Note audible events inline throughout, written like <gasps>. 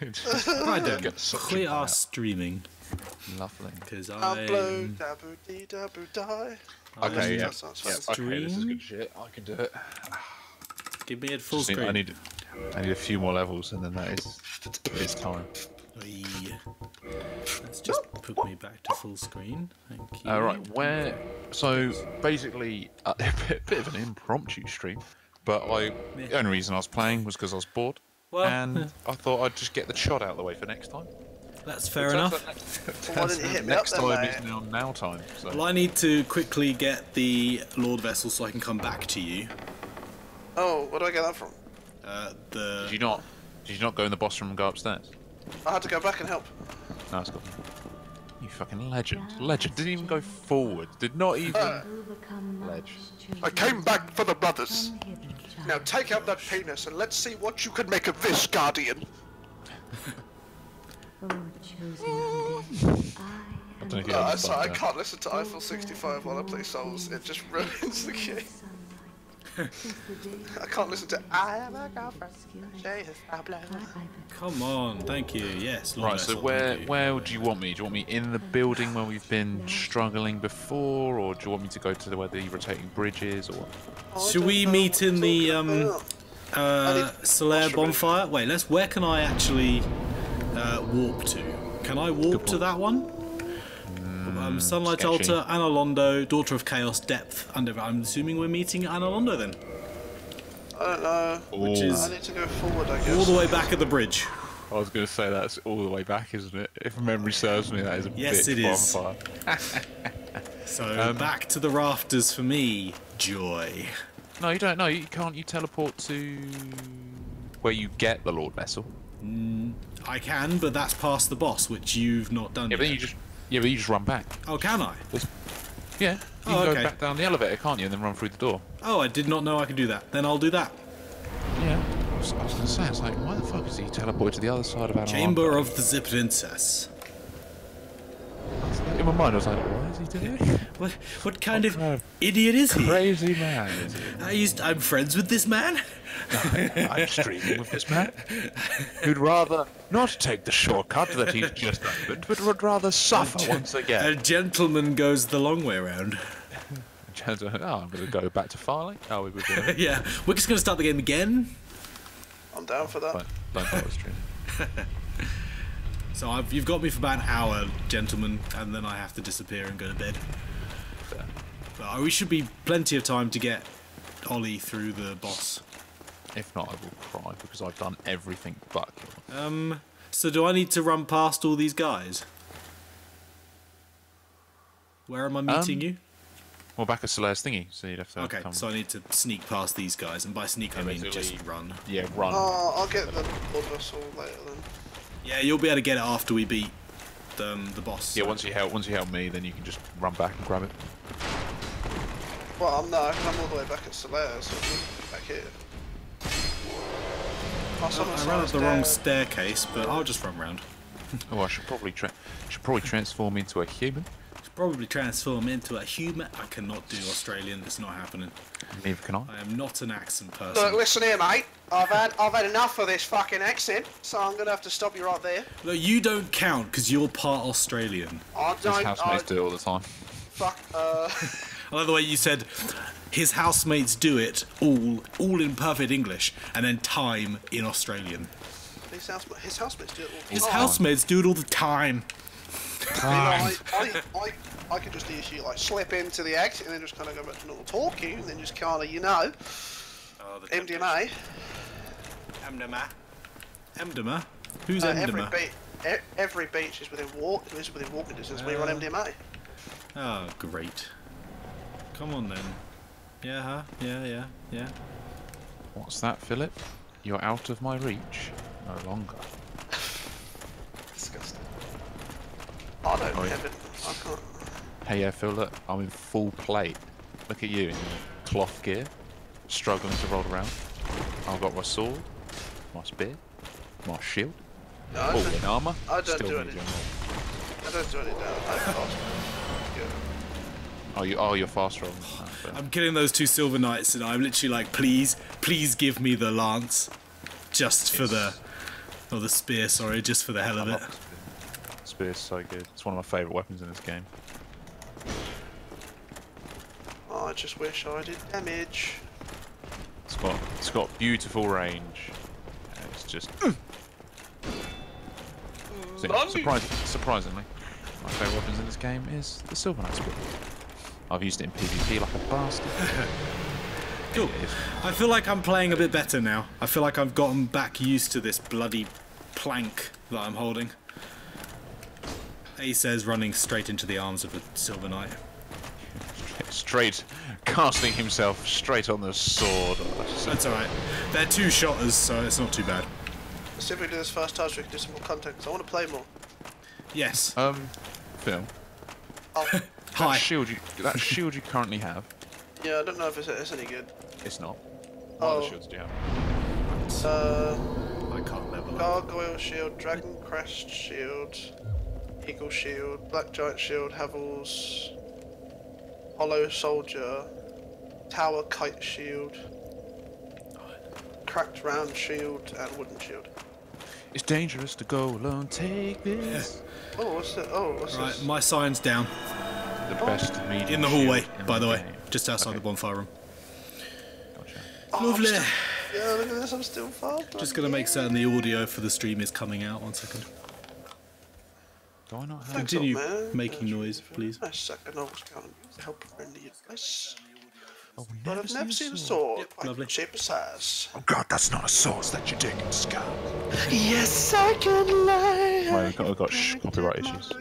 <laughs> Right then, Get such we are out. streaming Lovely. because I'm. daboo dee daboo die. Okay, yeah. Yeah. fun. Okay, this is good shit. I can do it. Give me a full Just need- screen. I need, I need a few more levels, and then that is it's time. Let's just put me back to full screen. Thank you. All right, where? So basically, uh, <laughs> a bit, bit of an impromptu stream, but I the only reason I was playing was because I was bored, Well, and I thought I'd just get the shot out of the way for next time. That's fair enough. out next- Well, why didn't you hit me next up then, time mate? is now now time. So. Well, I need to quickly get the Lord Vessel so I can come back to you. Oh, where do I get that from? Uh, the Did you not? Did you not go in the boss room and go upstairs? I had to go back and help. No, it's got. You fucking legend. Legend. Didn't even go forward. Did not even. Ledge. I came back for the brothers. Now take out that penis and let's see what you can make of this, Guardian. I if you Uh, sorry, I can't listen to Eiffel 65 while I play Souls. It just <laughs> ruins the game. <laughs> I can't listen to I have a girlfriend. She is. Come on, thank you. Yes, Right, so where where would you want me? Do you want me in the building where we've been struggling before, or do you want me to go to the, where the rotating bridge is, or Should we meet in the um, uh, Solaire bonfire? Wait, let's. Where can I actually uh, warp to? Can I warp to that one? Um, Sunlight sketchy. Altar, Anor Londo, Daughter of Chaos, Depth, Under. I'm assuming we're meeting at Anor Londo then. I don't know. Which is I need to go forward, I guess. all the way back at the bridge. I was going to say that's all the way back, isn't it? If memory serves me, that is a Yes, bit it far is. apart. <laughs> <laughs> So Um, back to the rafters for me. Joy. No, you don't. No, you can't. You teleport to where you get the Lord Vessel. I can, but that's past the boss, which you've not done Yeah, yet. but then you just yeah, but you just run back. Oh, can I? Yeah, you Oh, can okay. go back down the elevator, can't you, and then run through the door. Oh, I did not know I could do that. Then I'll do that. Yeah. I was, I was going to say, it's like, why the fuck is he teleported to the other side of Anor Londo? Chamber of the Zip Princess. In my mind, I was like, what is he doing? What what kind What of kind of idiot is he? Crazy man. Is he? I used I'm friends with this man. <laughs> I'm streaming with this man who'd rather not take the shortcut that he's just opened, but would rather suffer once again. A gentleman goes the long way around. Oh, I'm going to go back to Farley. Oh, we were doing <laughs> it. yeah, we're just gonna start the game again. I'm down for that. Don't, don't bother streaming. <laughs> So I've, you've got me for about an hour, gentlemen, and then I have to disappear and go to bed. Fair. But we should be plenty of time to get Ollie through the boss. If not, I will cry because I've done everything but kill them. Um, so do I need to run past all these guys? Where am I meeting Um, you? Well, back at Solaire's thingy, so you'd have to Okay, come. so I need to sneak past these guys, and by sneak I mean just run. Yeah, run. Oh, I'll get the Lord Vessel later then. Yeah, you'll be able to get it after we beat um, the boss. yeah, so- once you help, once you help me, then you can just run back and grab it. Well, I'm not, 'cause I'm all the way back at Solaire, so I'm back here. Oh, I, ran up the wrong staircase, but I'll just run round. <laughs> Oh, I should probably tra- should probably transform into a human. Probably transform into a human. I cannot do Australian. It's not happening. Neither can I. I am not an accent person. Look, listen here, mate. I've had I've had enough of this fucking accent, so I'm gonna have to stop you right there. Look, you don't count because you're part Australian. I His don't. I, housemates do it all the time. fuck. Uh, <laughs> I like the way you said his housemates do it all, all in perfect English, and then time in Australian. his house, his housemates do it all the His housemates do it all the time. You know, I, I, I, I could just literally like slip into the act and then just kind of go back to normal talking, and then just kind of, you know, Oh, the MDMA. MDMA. MDMA. Who's Uh, every MDMA? beach, e- every beach is within walk, is within walking distance. when you're on Uh, MDMA. Oh, great. Come on then. Yeah, huh? Yeah, yeah, yeah. What's that, Philip? You're out of my reach. No longer. Disgusting. I don't Oh, yeah. have it. I can't. Hey, yeah, Phil, look, I'm in full plate. Look at you in your cloth gear, struggling to roll around. I've got my sword, my spear, my shield, No, I all in armour. I don't Still do need it. your armor. I don't do any damage. I'm fast. Oh, you, oh, you're faster on oh. I'm killing those two silver knights, and I'm literally like, please, please give me the lance, just for the. Or the spear, sorry, just for the hell of I it. love Spear's so good. It's one of my favourite weapons in this game. Oh, I just wish I did damage. It's got it's got beautiful range. and It's just <clears throat> surpris- surprisingly, my favourite weapons in this game is the Silver Knight spear. I've used it in PvP like a bastard. <laughs> Cool. I feel like I'm playing a bit better now. I feel like I've gotten back used to this bloody plank that I'm holding. A says running straight into the arms of the Silver Knight. Straight, casting himself straight on the sword. That's alright. They're two shotters, so it's not too bad. Let's see if we do this first time so we can do some more content, 'cause I want to play more. Yes. Um, Phil, Oh, <laughs> that Hi. shield you that shield you currently have, yeah, I don't know if it's, it's any good. it's not. What Oh. other shields do you have? Uh, I can't level up. Gargoyle Shield, Dragon Crest Shield, Eagle Shield, Black Giant Shield, Havels, Hollow Soldier, Tower Kite Shield, Cracked Round Shield, and Wooden Shield. It's dangerous to go alone. Take this. Oh, what's that? Oh, what's Right, this? my sign's down. The best oh. medium In the hallway, in by the way. game. Just outside Okay. the bonfire room. Gotcha. Oh, Lovely. still- yeah, look at this, I'm still far. Just gonna make certain the audio for the stream is coming out. One second. Do I not have? Thanks, Continue old man. making That's noise, really please. Nice second, I was going to use help friendly advice. Oh, But I've never seen a sword Yep, like lovely. shape of size. Oh God, that's not a sword. That's your dick and scar. Yes, I can lie. Right, we've got, we've got sh- copyright issues.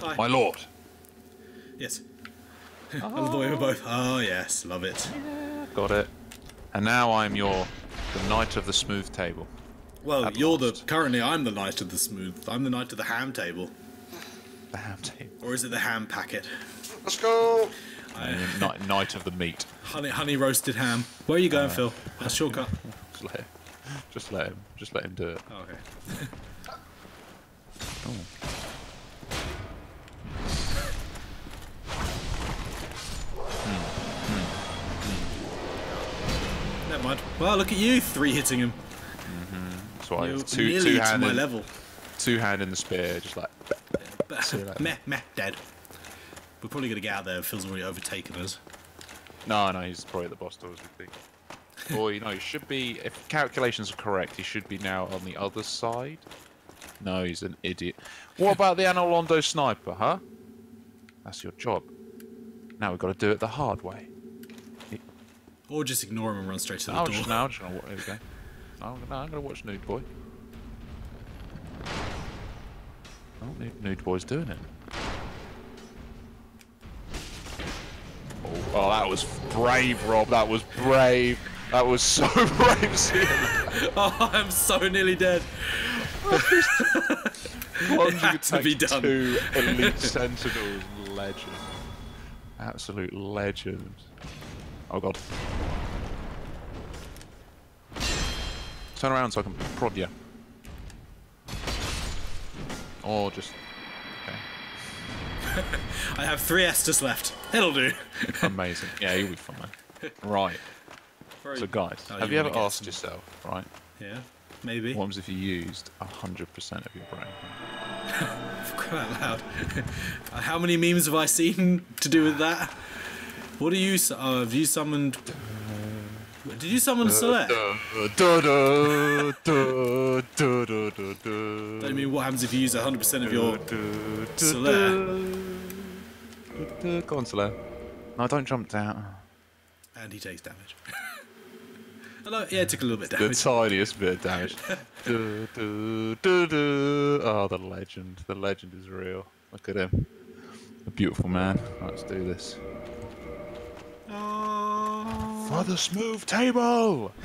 Hi. My lord. Yes. <laughs> I love the way we're both. Oh yes, love it. Got it. And now I'm your the knight of the smooth table. Well, At you're the currently I'm the knight of the smooth. I'm the knight of the ham table, The ham table. or is it the ham packet? Let's go. And knight, knight of the meat. Honey, honey roasted ham. Where are you going, uh, Phil? A shortcut. Just let him. Just let him. Just let him do it. Oh, okay. Oh. <laughs> Never mind. Well, look at you, three hitting him. Mm-hmm. That's why You're it's two nearly two to hand my level. Two hand in the spear, just like See meh, meh, dead. We're probably gonna get out there. Phil's already overtaken us. No, no, he's probably at the boss doors, we think. Boy, no, he should be. If calculations are correct, he should be now on the other side. No, he's an idiot. What about the Anor Londo sniper, huh? That's your job. Now we've got to do it the hard way. Or just ignore him and run straight to the I'll door. just, no, I'm just gonna. wa- There we go. No, no, I'm gonna watch Nude Boy. Oh, Nude, Nude Boy's doing it. Oh, oh, that was brave, Rob. That was brave. That was so <laughs> brave. seeing. <laughs> Oh, I'm so nearly dead. Plunging <laughs> had to be done. Two elite sentinels, legend. Absolute legend. Oh god. Turn around so I can prod you. Or just. Okay. <laughs> I have three Estus left. It'll do. <laughs> Amazing. Yeah, you'll be fine. Right. So, guys, Oh, have you you ever asked some- yourself, right? Yeah, maybe. What happens if you used 100% of your brain? <laughs> Out loud. How many memes have I seen to do with that? What do you? Oh, have you summoned? Did you summon Celeste? Uh, uh, I mean, what happens if you use 100% of your Solaire? Go on, Solaire. No, don't jump down. and he takes damage? <laughs> Hello. Yeah, it took a little bit of The damage. tiniest bit of <laughs> damage. Du, du, du, du. Oh, the legend. The legend is real. Look at him. A beautiful man. Right, let's do this. Oh. For the smooth table! <laughs>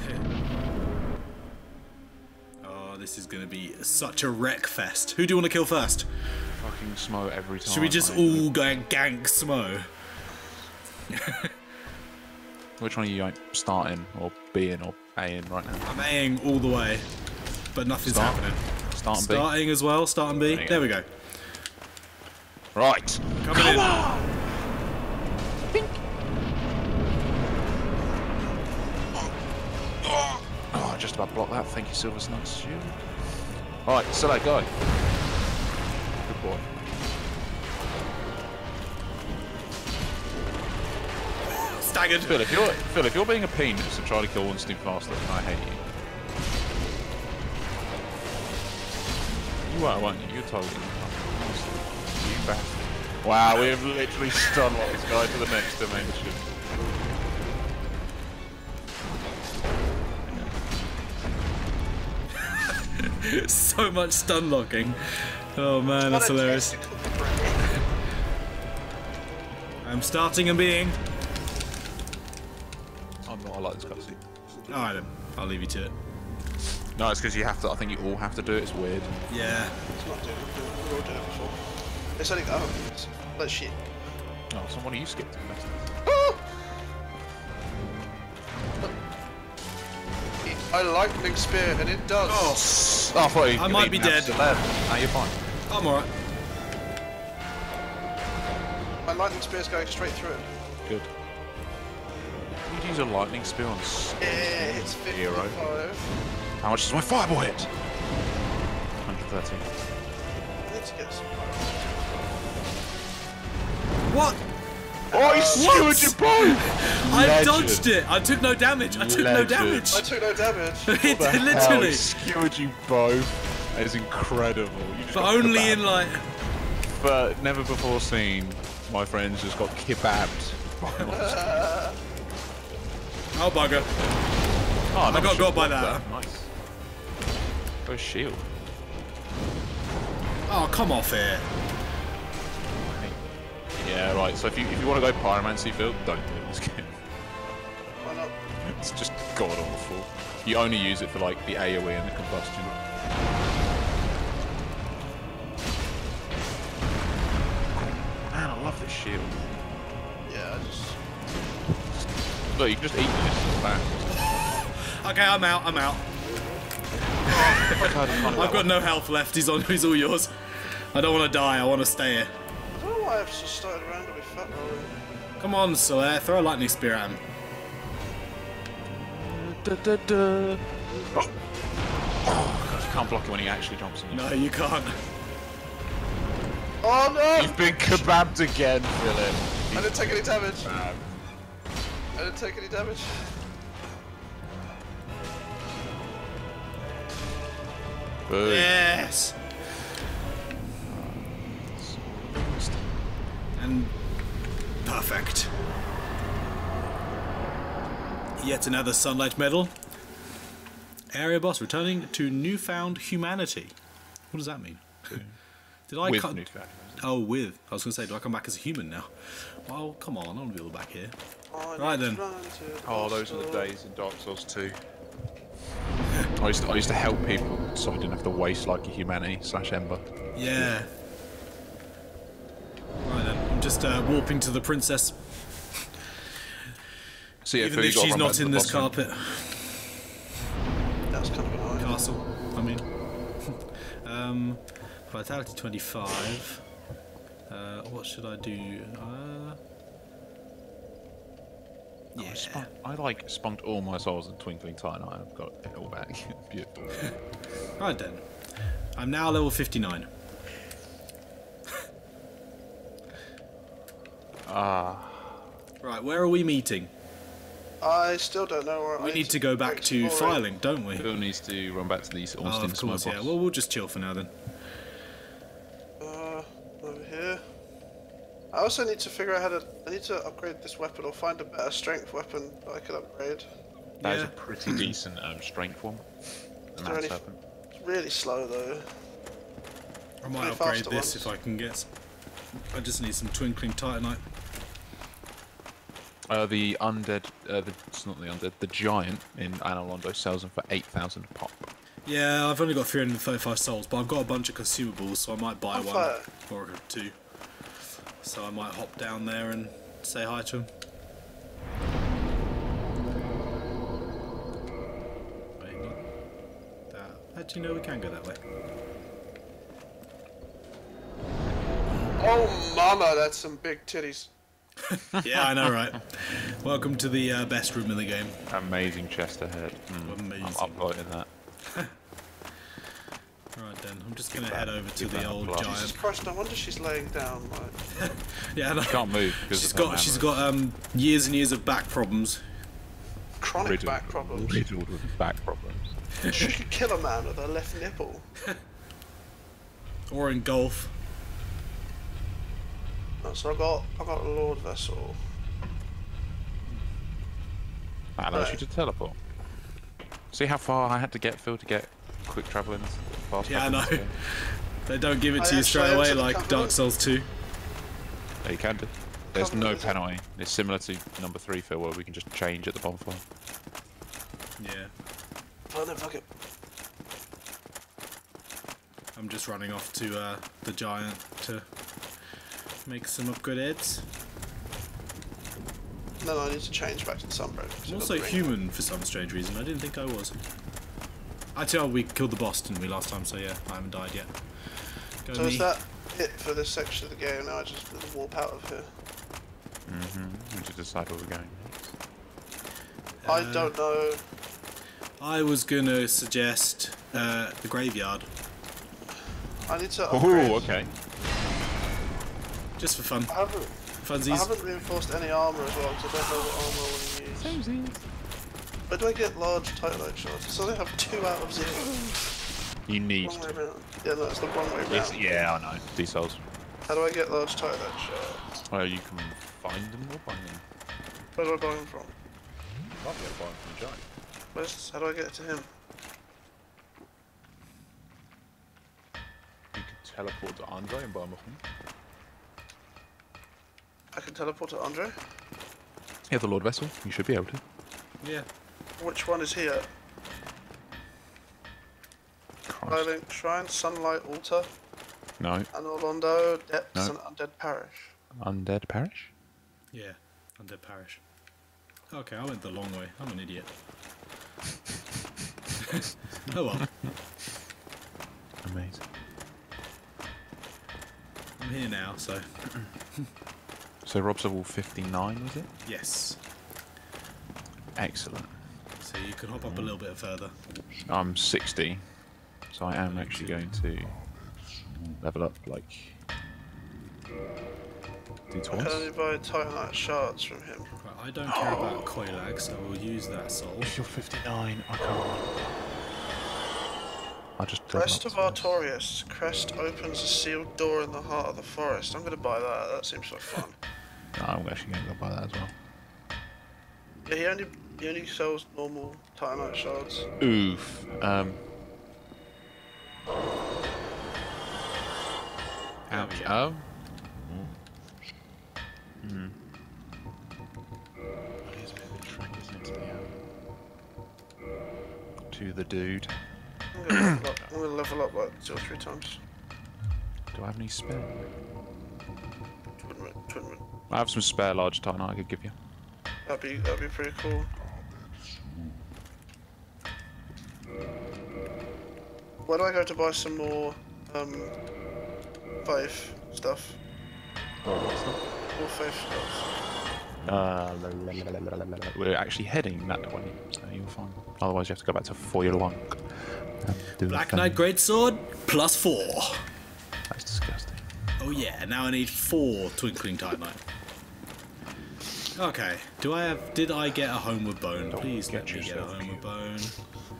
Oh, this is gonna be such a wreck fest. Who do you want to kill first? Fucking smo every time. Should we just mate. all go and gank Smo? <laughs> Which one are you like, starting or being or A in right now? I'm Aing all the way, but nothing's Start. happening. Start and B. Starting as well. starting B. There There we go. Right. Coming in. Oh, just about blocked that. Thank you, Silver Snug Shield. Alright, select guy. Good boy. Staggered. Phil, if you're Phil, if you're being a penis and trying to kill one steam faster, I hate you. You are, weren't you? You're totally you bastard. Wow, we have literally stunned this guy to the next dimension. <laughs> so much stun locking. Oh man, that's hilarious. I'm starting and being. I'm not. I like this cutscene. Alright then, I'll leave you to it. No, it's because you have to. I think you all have to do it. It's weird. Yeah. It's not doing it. We've all done it before. It's only oh, it's, but shit. Oh, someone what do you skip? I lightning spear and it does. Oh, Oh, I thought you I you might be dead. to. No, you're fine. I'm alright. My lightning spear is going straight through it. Good. You'd use a lightning spear on. Yeah, it's 55. Hero. How much does my fireball hit? 113. I need to get some. What? Oh, you skewered your bow! I Legend. dodged it. I took no damage. I took no damage. I took no damage. <laughs> it The hell, literally. he skewered you both. That is incredible. You just But only in like. But never before seen, my friends just got kebabbed. by <laughs> monsters. Oh bugger. Oh, I got got by that. Nice. Go shield. Oh come off here. Yeah, right. So if you if you want to go pyromancy field, don't do it in this game. Why not? It's just god awful. You only use it for like the AoE and the combustion. Man, I love this shield. Yeah, I just. Look, you can just eat this back. Okay, I'm out. I'm out. <laughs> I've got no health left. He's on. He's all yours. I don't want to die. I want to stay here. I don't know why I've just started randomly fat rolling. Come on, Solaire. Throw a lightning spear at him. Da, da, da. Oh. Oh, God, you can't block it when he actually jumps on you. No, you can't. Oh no! You've been kebabbed again, Philip. I didn't take any damage. Kebabbed. I didn't take any damage. Boo. Yes. And perfect. Yet another sunlight medal. Area boss returning to newfound humanity. What does that mean? <laughs> Did I With new. Oh, with. I was going to say, do I come back as a human now? Well, come on, I want to be all back here. I Right then. to run to the Oh, those were the days in Dark Souls 2. I used, to, I used to help people so I didn't have to waste like a humanity slash ember. Yeah. Right then, I'm just uh, warping to the princess, So yeah, even if she's not in this boss carpet That's kind of annoying. castle. I mean, <laughs> um, vitality 25. Uh, what should I do? Uh, I, yeah. spun, I like spunked all my souls in Twinkling Time. I've got it all back. <laughs> Beautiful. <laughs> Right then, I'm now level 59. Ah, Right, where are we meeting? I still don't know where I We need to go back to explore filing, don't we? Phil needs to run back to the East Oh, Austin of course, yeah. Well, we'll just chill for now then. Uh, over here. I also need to figure out how to. I need to upgrade this weapon or find a better strength weapon that I can upgrade. That is Yeah. a pretty <clears throat> decent um, strength one. The there Mad any- Serpent. It's really slow though. I might upgrade this ones. if I can get. I just need some twinkling titanite. Uh, the undead, uh, the, it's not the undead, the giant in Anor Londo sells them for 8,000 pop. Yeah, I've only got 335 souls, but I've got a bunch of consumables, so I might buy On one fire. or two. So I might hop down there and say hi to him. Maybe. That. Actually, no, we can go that way. Oh, mama, that's some big titties. <laughs> Yeah, I know, right? Welcome to the uh, best room in the game. Amazing chest ahead. Mm, Amazing. I'm upvoting that. <laughs> Right then. I'm just gonna head over to the that a old plus. Jesus giant. Christ, no wonder she's laying down. Like, <laughs> Yeah, no. Can't move She's of her got she's hammer. got um years and years of back problems. chronic Riddled- back problems. Riddled with back problems. She could kill a man with her left nipple. Or in golf. Oh, So I got I got a Lord Vessel. That allows you to teleport. See how far I had to get, Phil, to get quick travel in fast Yeah, I know. in this game? They don't give it I to you straight away entered the like Dark. Souls 2. Yeah, you can do. There's no Covenant is it? penalty. It's similar to number three, Phil, where we can just change at the bonfire. Yeah. Oh no, fuck it. I'm just running off to uh, the giant to make some upgrades. No, no, I need to change back to the Sunbreak. I'm also human for some strange reason. I didn't think I was. I tell we killed the boss, didn't we, last time? So yeah, I haven't died yet. Go So me. is that it for this section of the game? Now I just need to warp out of here. Mm-hmm. To decide where we're going. Uh, I don't know. I was gonna suggest uh, the graveyard, I need to upgrade. Oh, okay. Just for fun. I haven't, I haven't reinforced any armor as well because I don't know what armor I want to use. Where do I get large Titanite shards? So I have two out of zero. You need Wrong way around. Yeah, no, it's the wrong way Yes, round. yeah, I know. D cells. How do I get large Titanite shards? Well, you can find them or buy them. Where do I buy them from? Might be able to buy them from the giant. Where's, how do I get to him? You can teleport to Andre and buy them off him. I can teleport to Andre. Yeah, the Lord Vessel. You should be able to. Yeah. Which one is here? Christ. Firelink Shrine, Sunlight Altar, No. Anor Londo, Depths, No. and Undead Parish. Undead Parish? Yeah. Undead Parish. Okay, I went the long way. I'm an idiot. <laughs> oh well. Amazing. I'm here now, so So Rob's level 59, was it? yes. Excellent. So you can hop up a little bit further. I'm 60, so I am actually going to level up like do I twice. can only buy Titanite shards from him. Right, I don't care about Quelaag, so we'll use that soul. If <laughs> you're 59, I can't. I'll just level Crest of twice. Artorias. Crest opens a sealed door in the heart of the forest. I'm gonna buy that. That seems so fun. <laughs> No, I'm actually going to go buy that as well. yeah, he only he only sells normal Titanite shards. Oof. Um. There Ouch. we go. It is a bit of a trek, isn't it, to the, um, to the dude. I'm gonna level up, I'm gonna level up like two or three times. Do I have any spare? Twin root, twin root. I have some spare large titanite I could give you. That'd be that'd be pretty cool. Where do I go to buy some more um faith stuff? More faith stuff. Uh, we're actually heading that way, so you're fine. Otherwise, you have to go back to Firelink. and do Black Knight thing. Greatsword plus four. That's disgusting. Oh yeah, now I need four Twinkling Titanite. Okay, do I have? Did I get a Homeward Bone? Please let me get a yourself Homeward Bone.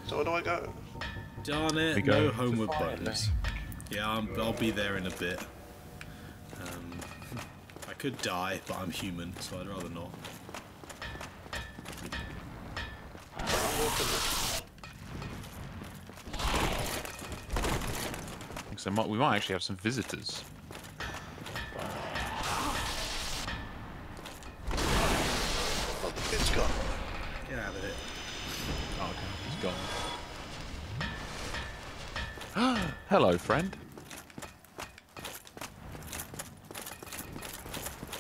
So where do I go? Darn it, We go no to Homeward Bones. Yeah, I'm, I'll be there in a bit. I could die, but I'm human, so I'd rather not. I'm walking this. So might, we might actually have some visitors. Oh, the kid's gone. Get out of it. Oh, okay, he's gone. <gasps> Hello, friend.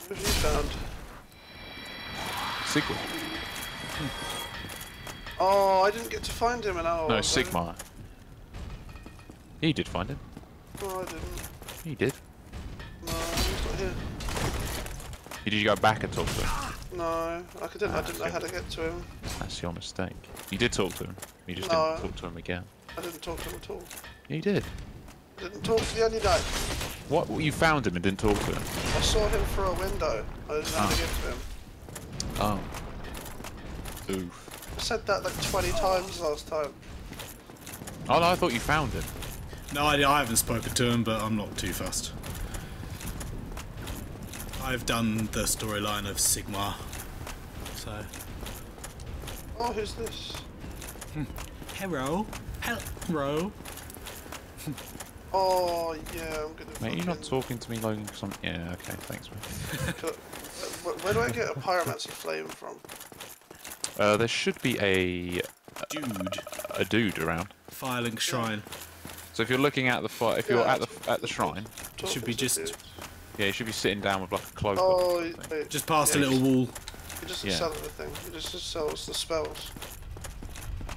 Who have you found? Siegmeyer. Oh, I didn't get to find him an hour No. Siegmeyer. He did find him. No, I didn't. He did. No, he's not here. Did you go back and talk to him? No, I couldn't. I ah, didn't know how to get to him. That's your mistake. You did talk to him. You just No. didn't talk to him again. I didn't talk to him at all. You did. Didn't talk to the onion knight. What? You found him and didn't talk to him? I saw him through a window. I didn't know how to Ah. get to him. Oh. Oof. I said that like 20 times last time. Oh no, I thought you found him. No, I, I haven't spoken to him, but I'm not too fussed. I've done the storyline of Siegmeyer, so. Oh, who's this? Hello, hello. Oh, yeah, I'm gonna. Mate, you're not fucking- talking to me, Logan. Cause I'm... Yeah, okay, thanks, mate. <laughs> Could- Where, where do I get a pyromancy flame from? Uh, there should be a Dude, a dude around. Firelink Shrine. So if you're looking at the fi- if you're at the at the shrine, Talking be just- dudes. yeah, you should be sitting down with like a cloak. Oh, or wait. Just past yeah, a little wall. just- He doesn't Yeah. sell anything. He just, just sells the spells.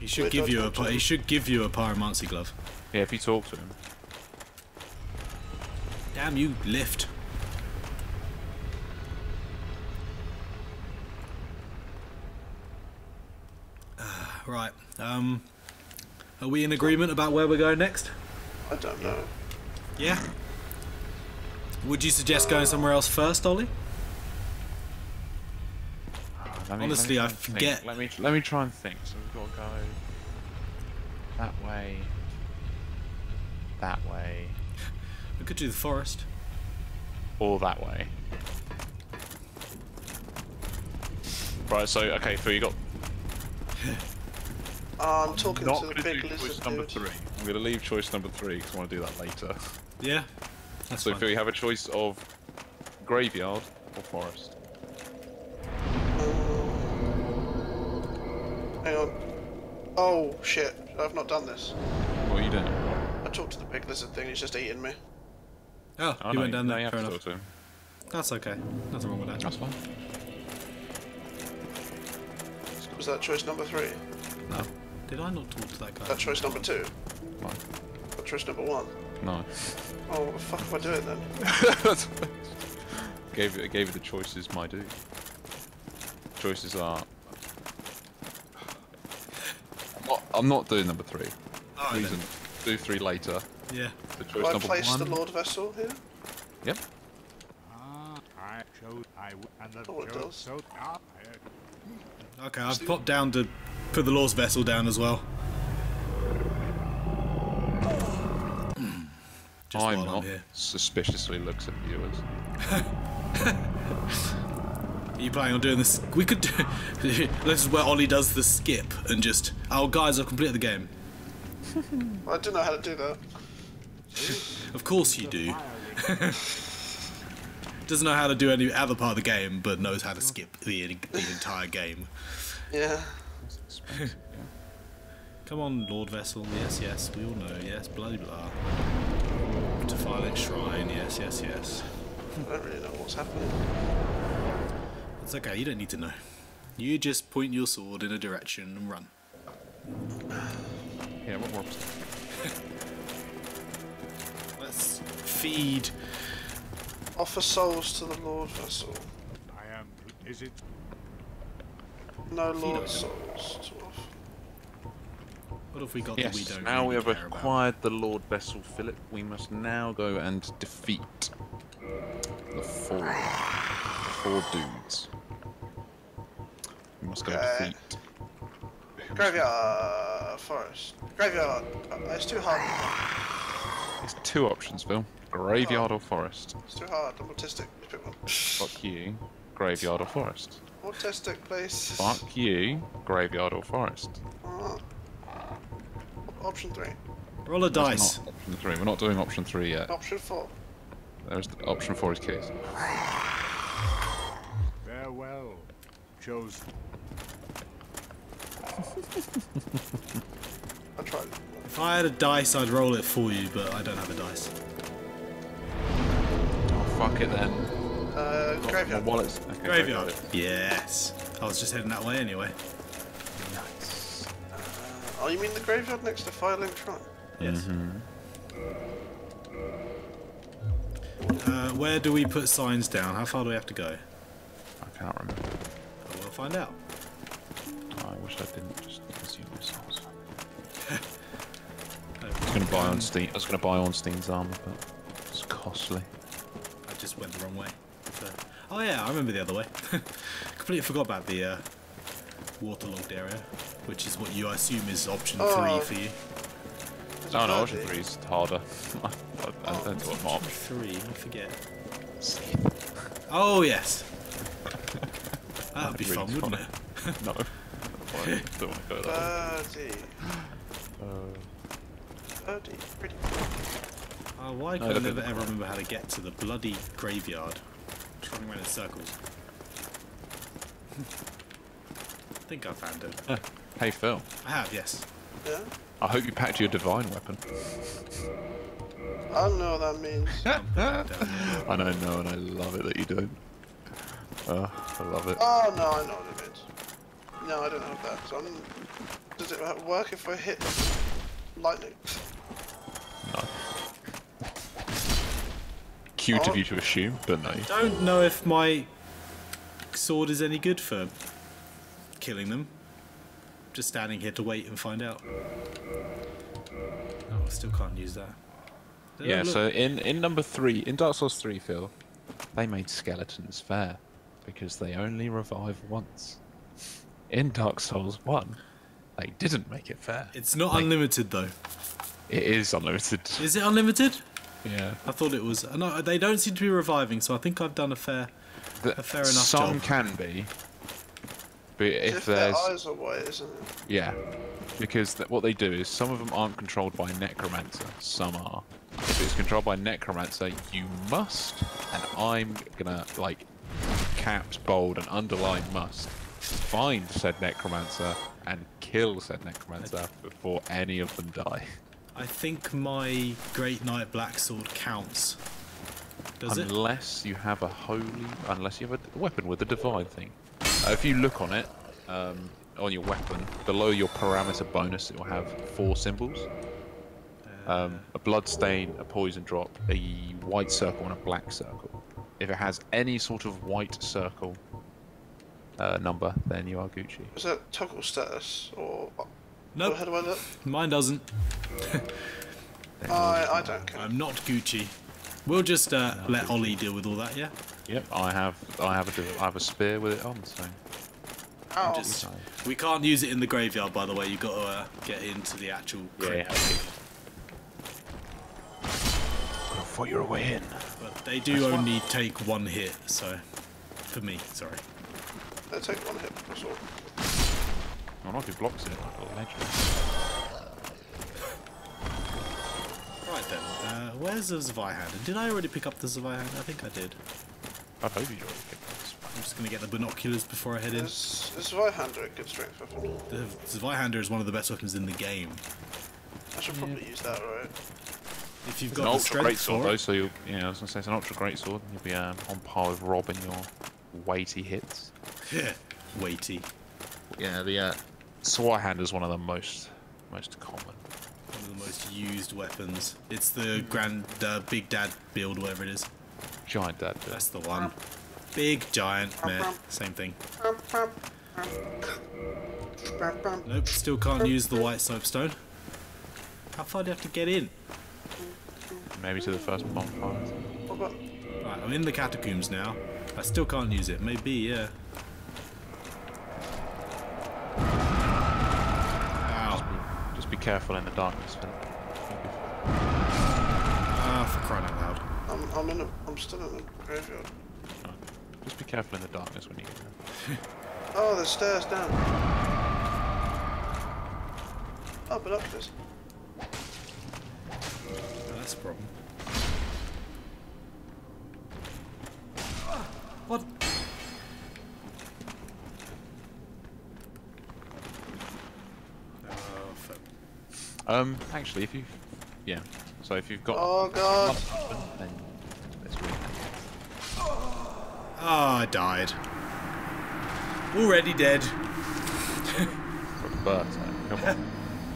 He should Wait, give you a talk to pi- he should give you a pyromancy glove. Yeah, if you talk to him. Damn you, lift. Ah, right. Um, are we in agreement about where we're going next? I don't know. Yeah. Would you suggest going somewhere else first, Ollie? Let me- Honestly, I try think. forget. Let me let me try and think. So we've got to go that way, that way, We could do the forest. or that way. Right. So okay, so you got. Uh, <laughs> I'm talking Not to the going to big do choice number dude. three. I'm going to leave choice number three because I want to do that later. Yeah. That's So fine. Phil, you have a choice of graveyard or forest. Hang on. Oh, shit. I've not done this. What are you doing? I talked to the big lizard thing. He's just eating me. Oh, Oh, you no, went down no, there. you have Fair enough. talk to. That's okay. Nothing wrong with that. That's fine. Was that choice number three? No. Did I not talk to that guy? That choice number two? Fine. Or choice number one? No. Oh, what the fuck am I doing then? <laughs> gave it gave it the choices, my dude. Choices are. I'm not, I'm not doing number three. Oh, then. Reason. Do three later. Yeah. The Do choice I number place one. the Lord Vessel here? Yep. Ah, I showed I would and the Oh, it showed so ah, I- Okay, I've popped down to put the Lord Vessel down as well. Just I'm while not. here. Suspiciously looks at viewers. Are you planning on doing this? We could do. <laughs> this is where Ollie does the skip and just. Oh, guys, I've completed the game. I don't know how to do that. <laughs> Of course you do. <laughs> Doesn't know how to do any other part of the game, but knows how to skip the, the entire game. Yeah. <laughs> Come on, Lord Vessel. Yes, yes, we all know. Yes, blah blah. To Firelink Shrine. Yes, yes, yes. I don't really know what's happening. It's okay. You don't need to know. You just point your sword in a direction and run. Yeah, what more? <laughs> Let's feed. Offer souls to the Lord Vessel. I am. Is it? No Feed Lord us. souls to offer. What have we got that we Yes. don't? Now we have care about? acquired the Lord Vessel Philip. We must now go and defeat the four, the four dudes. We must go Okay. defeat. Graveyard forest. Graveyard. Uh, it's too hard. It's two options, Phil. Graveyard or forest. It's too hard. I'm autistic. You pick one. Fuck you. Graveyard or forest. Autistic, please. Fuck you. Graveyard or forest. Uh, option three. Roll a That's dice. not option three. We're not doing option three yet. Option four. There's the, option four is keys. Farewell. Chose. I tried. If I had a dice, I'd roll it for you, but I don't have a dice. Oh, fuck it then. Uh, Got graveyard. My wallet's okay, Graveyard. Yes. I was just heading that way anyway. Nice. Oh, you mean the graveyard next to Firelink Shrine? Yes. Mm-hmm. Uh, where do we put signs down? How far do we have to go? I can't remember. Well, we'll find out. I wish I didn't just consume missiles. Uh, It's gonna buy Ornstein. I was gonna buy Ornstein's armor, but it's costly. I just went the wrong way. So, oh yeah, I remember the other way. <laughs> Completely forgot about the uh, waterlogged area, which is what you I assume is option Oh. three for you. There's Oh no, option 3 is harder. I, <laughs> I, I don't know what Option three, I forget. Oh yes. <laughs> That would be Really fun, wouldn't it? No. I <laughs> don't want to go that way. Birdie. Uh, Birdie. Pretty. Oh, why No, can I never ever remember how to get to the bloody graveyard? Running around in circles. I <laughs> think I found it. uh, hey Phil, I have, yes. Yeah? I hope you packed your divine weapon. I don't know what that means. Down <laughs> here. I know, no, and I love it that you don't. Uh, I love it. Oh no, I know what it means. No, I don't know that. So I'm... Does it work if I hit lightning? No. Cute Oh. of you to assume, but no. I don't know if my sword is any good for killing them. Just standing here to wait and find out. Oh, I still can't use that. They Yeah, look- so in, in number three, in Dark Souls 3, Phil, they made skeletons fair because they only revive once. In Dark Souls 1, they didn't make it fair. It's not Like- unlimited though. It is unlimited. Is it unlimited? Yeah. I thought it was. No, they don't seem to be reviving, so I think I've done a fair. The- A fair enough Some job. can be, but If, if their there's eyes are white, isn't it? yeah, because th- what they do is some of them aren't controlled by necromancer, some are. If it's controlled by necromancer, you must, and I'm gonna like caps bold and underline must find said necromancer and kill said necromancer before any of them die. I think my Great Knight Black Sword counts. Does it? unless you have a holy, unless you have a weapon with a divine thing. Uh, if you look on it, um, on your weapon, below your parameter bonus, it will have four symbols. Um, a blood stain, a poison drop, a white circle, and a black circle. If it has any sort of white circle uh, number, then you are Gucci. Is that toggle status or? Nope, How do I look? mine doesn't. <laughs> I I don't care. I'm not Gucci. We'll just uh, let Ollie deal with all that, yeah? Yep, I have, I have a, div- I have a spear with it on, so. Ow. Just, we can't use it in the graveyard, by the way. You've got to uh, get into the actual crypt. I thought you were way in. But they do only take one hit, so. For me, sorry. I take one hit. That's all. Well, not if he blocks it, like a legend. Right then, uh, where's the Zweihander? Did I already pick up the Zweihander? I think I did. I hope you already picked this. I'm just gonna get the binoculars before I head in. Is is Zweihander a good strength weapon? The Zweihander is one of the best weapons in the game. I should probably use that, right? If you've It's an got the ultra strength great sword though, so you'll, yeah, I was gonna say it's an ultra great sword. You'll be um, on par with Rob in your weighty hits. Yeah, <laughs> weighty. Yeah, the uh, Zweihander is one of the most most common. One of the most used weapons. It's the grand, uh, big dad build, whatever it is. Giant dad. build. That's the one. Big, giant, meh, same thing. Nope, still can't use the white soapstone. How far do you have to get in? Maybe to the first bonfire. What? Right, I'm in the catacombs now. I still can't use it. Maybe, yeah. Ow. Just be careful in the darkness. Phil. Ah, for crying out loud. I'm I'm in a I'm still in the graveyard. Just be careful in the darkness when you get there. <laughs> Oh, there's stairs down. Oh, but up this. That's a problem. What? Oh, fuck. Um, actually, if you, yeah. So if you've got Oh god. then let's read that. Ah, I died. Already dead. But come on.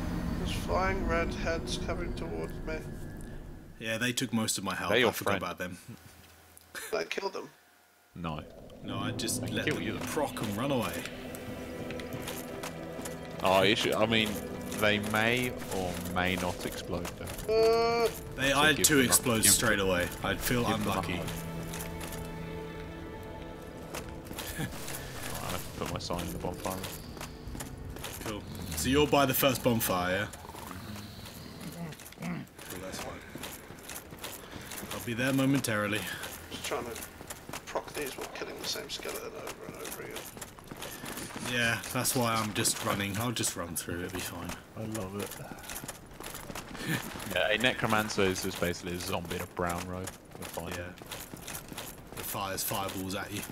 <laughs> There's flying red heads coming towards me. Yeah, they took most of my health. They're your I forgot friend. about them. Can I kill them? No. No, I just let kill them you. proc and run away. Oh, you should. I mean, They may or may not explode. Though. Uh, They, So I had give two them a- explode straight away. I'd feel give them a unlucky. hug. I have to put my sign in the bonfire. Cool. So you're by the first bonfire, yeah? Cool, that's fine. I'll be there momentarily. just trying to proc these while killing the same skeleton over and over again. Yeah, that's why I'm just running. I'll just run through, it'll be fine. I love it. yeah, a necromancer is just basically a zombie in a brown robe. We're fine. Yeah. It fires fireballs at you.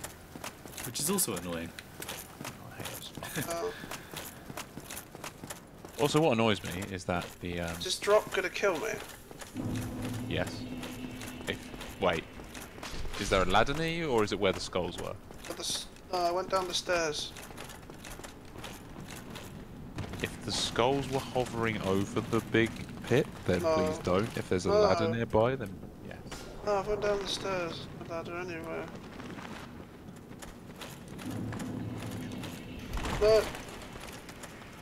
Which is also annoying. I hate those Also, what annoys me is that the um, is this drop gonna kill me? yes. If wait, is there a ladder near you, or is it where the skulls were? The s- no, I went down the stairs. If the skulls were hovering over the big pit, then No. please don't. If there's a No. ladder nearby, then yes. No, I went down the stairs. No ladder anywhere. No.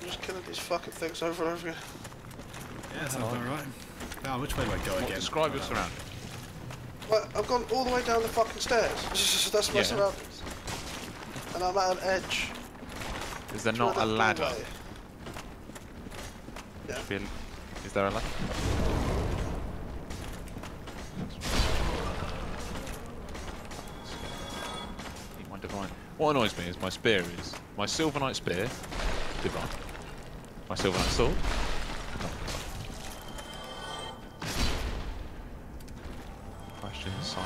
I'm just killing these fucking things over and over again. Yeah, sounds about right. Now, which way do I go What, again? describe your surroundings. Well, I've gone all the way down the fucking stairs. <laughs> That's my Yeah. surroundings. And I'm at an edge. Is there not a ladder? doorway. Yeah. Feel- Is there a ladder? Need my divine. What annoys me is my spear is my silver knight spear, divine. My silver knight sword. Question sign.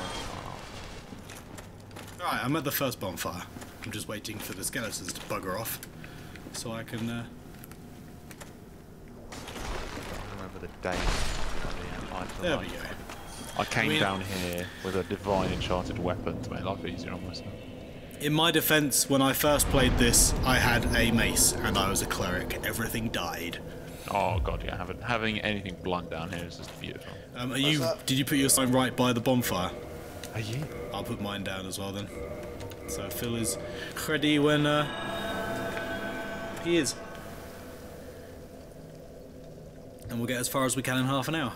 Alright, I'm at the first bonfire. I'm just waiting for the skeletons to bugger off. So I can, uh... I remember the day. I, There we go. I came mean- down here with a divine enchanted weapon to make life easier on myself. In my defense, when I first played this, I had a mace and I was a cleric. Everything died. Oh god, yeah, having having anything blunt down here is just beautiful. Um, are you? that? Did you put your sign right by the bonfire? Are you? I'll put mine down as well then. So Phil is ready when uh, he is. And we'll get as far as we can in half an hour.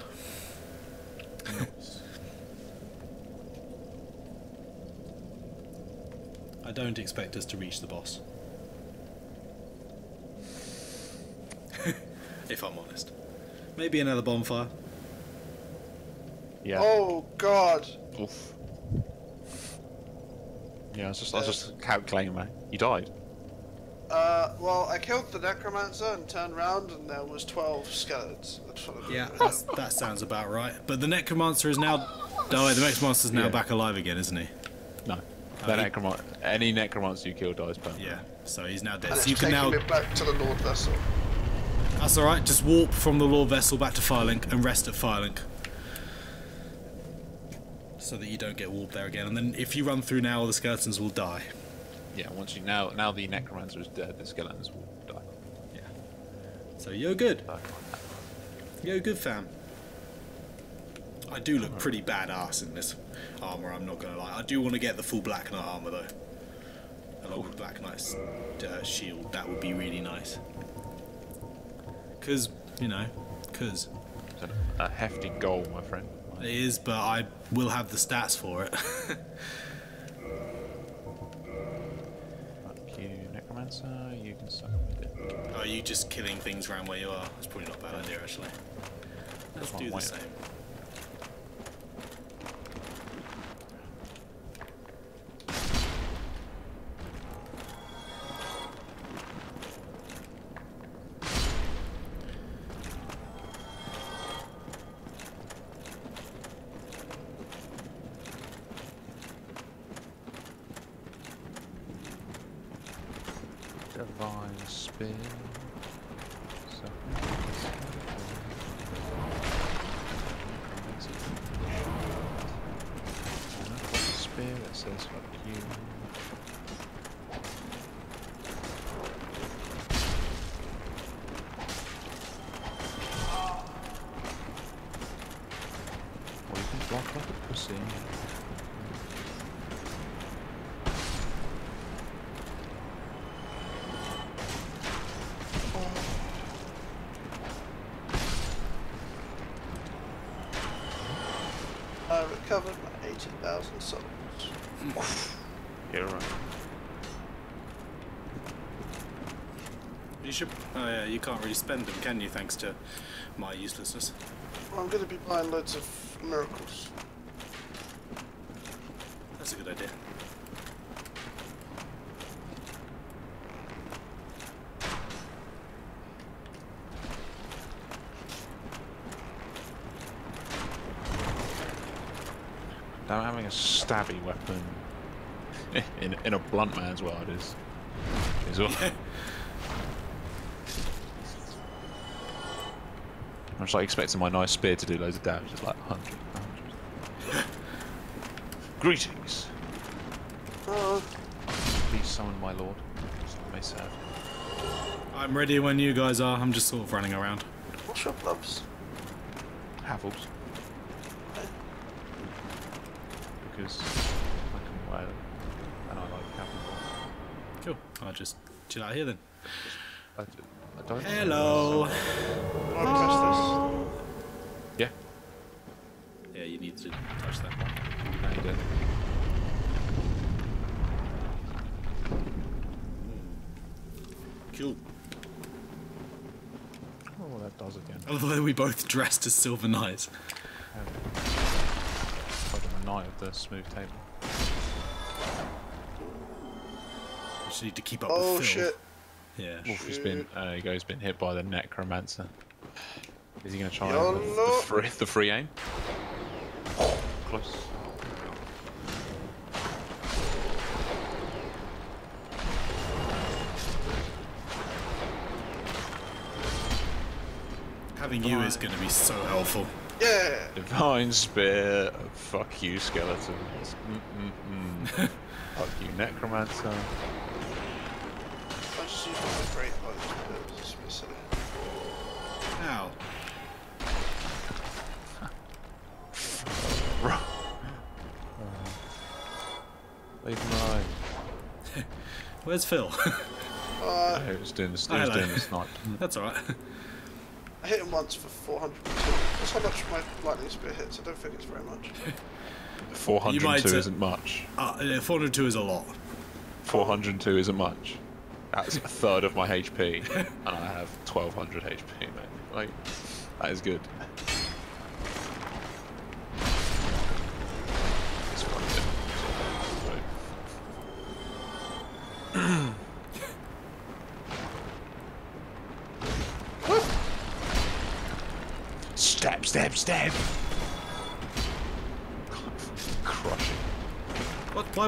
I don't expect us to reach the boss. <laughs> if I'm honest. Maybe another bonfire. Yeah. Oh god. Oof. Yeah, I was just I was just calculating, man. You died. Uh, well, I killed the necromancer and turned round and there was 12 skeletons. That's what I- Yeah, that's, that sounds about right. But the necromancer is now. Oh, wait, the is now Yeah. back alive again, isn't he? No. Oh, That he- necromant any necromancer you kill dies permanently. Yeah. So he's now dead. And So it's you can taking now. me back to the Lord Vessel. That's alright, just warp from the Lord Vessel back to Firelink and rest at Firelink. So that you don't get warped there again. And then if you run through now, all the skeletons will die. Yeah, once you now now the necromancer is dead, the skeletons will die. Yeah. So you're good. You're good, fam. I do look pretty badass in this armor, I'm not gonna lie. I do want to get the full Black Knight armor though. Along with Black Knight's uh, shield, that would be really nice. Because, you know, It's a, a hefty goal, my friend. it is, but I will have the stats for it. <laughs> you. Uh, you can suck my dick. Are you just killing things around where you are? That's probably not a bad idea, actually. Let's do the same. Recovered my 18,000 souls. Yeah, right. You should. Oh yeah, you can't really spend them, can you? Thanks to my uselessness. Well, I'm going to be buying loads of miracles. That's a good idea. Now having a stabby weapon <laughs> in in a blunt man's world is is all. <laughs> I'm just like expecting my nice spear to do loads of damage. It's like 100, 100. <laughs> Greetings. Oh, Please summon my lord. So I may serve. I'm ready when you guys are. I'm just sort of running around. what's your gloves? Havels. Because I can wear them. And I like having them. Cool. I'll just chill out here then. I, I don't Hello. Can I press Yeah. Yeah, you need to touch that. No, you don't. Cool. Oh, well, that does again. Although love the we both dressed as Silver Knights. The smooth table. We just need to keep up? Oh with Phil. shit. Yeah. Wolfie's been, uh, he goes, been hit by the necromancer. Is he going to try the, the, free, the free aim? Close. Having you is going to be so helpful. Yeah. Divine spear. Oh, fuck you, skeletons. Mm-mm-mm. <laughs> fuck you, necromancer. I just used my great ones, but it was just a bit silly. Ow. Leave him alone. Where's Phil? Uh, He was doing the, he was doing the snipe. <laughs> That's alright. I hit him once for 402. That's how much my lightning spear hits. I don't think it's very much. <laughs> 402 might, uh, isn't much. Uh, 402 is a lot. 402 isn't much. That's a third of my HP, and I have 1200 HP, mate. Like, that is good.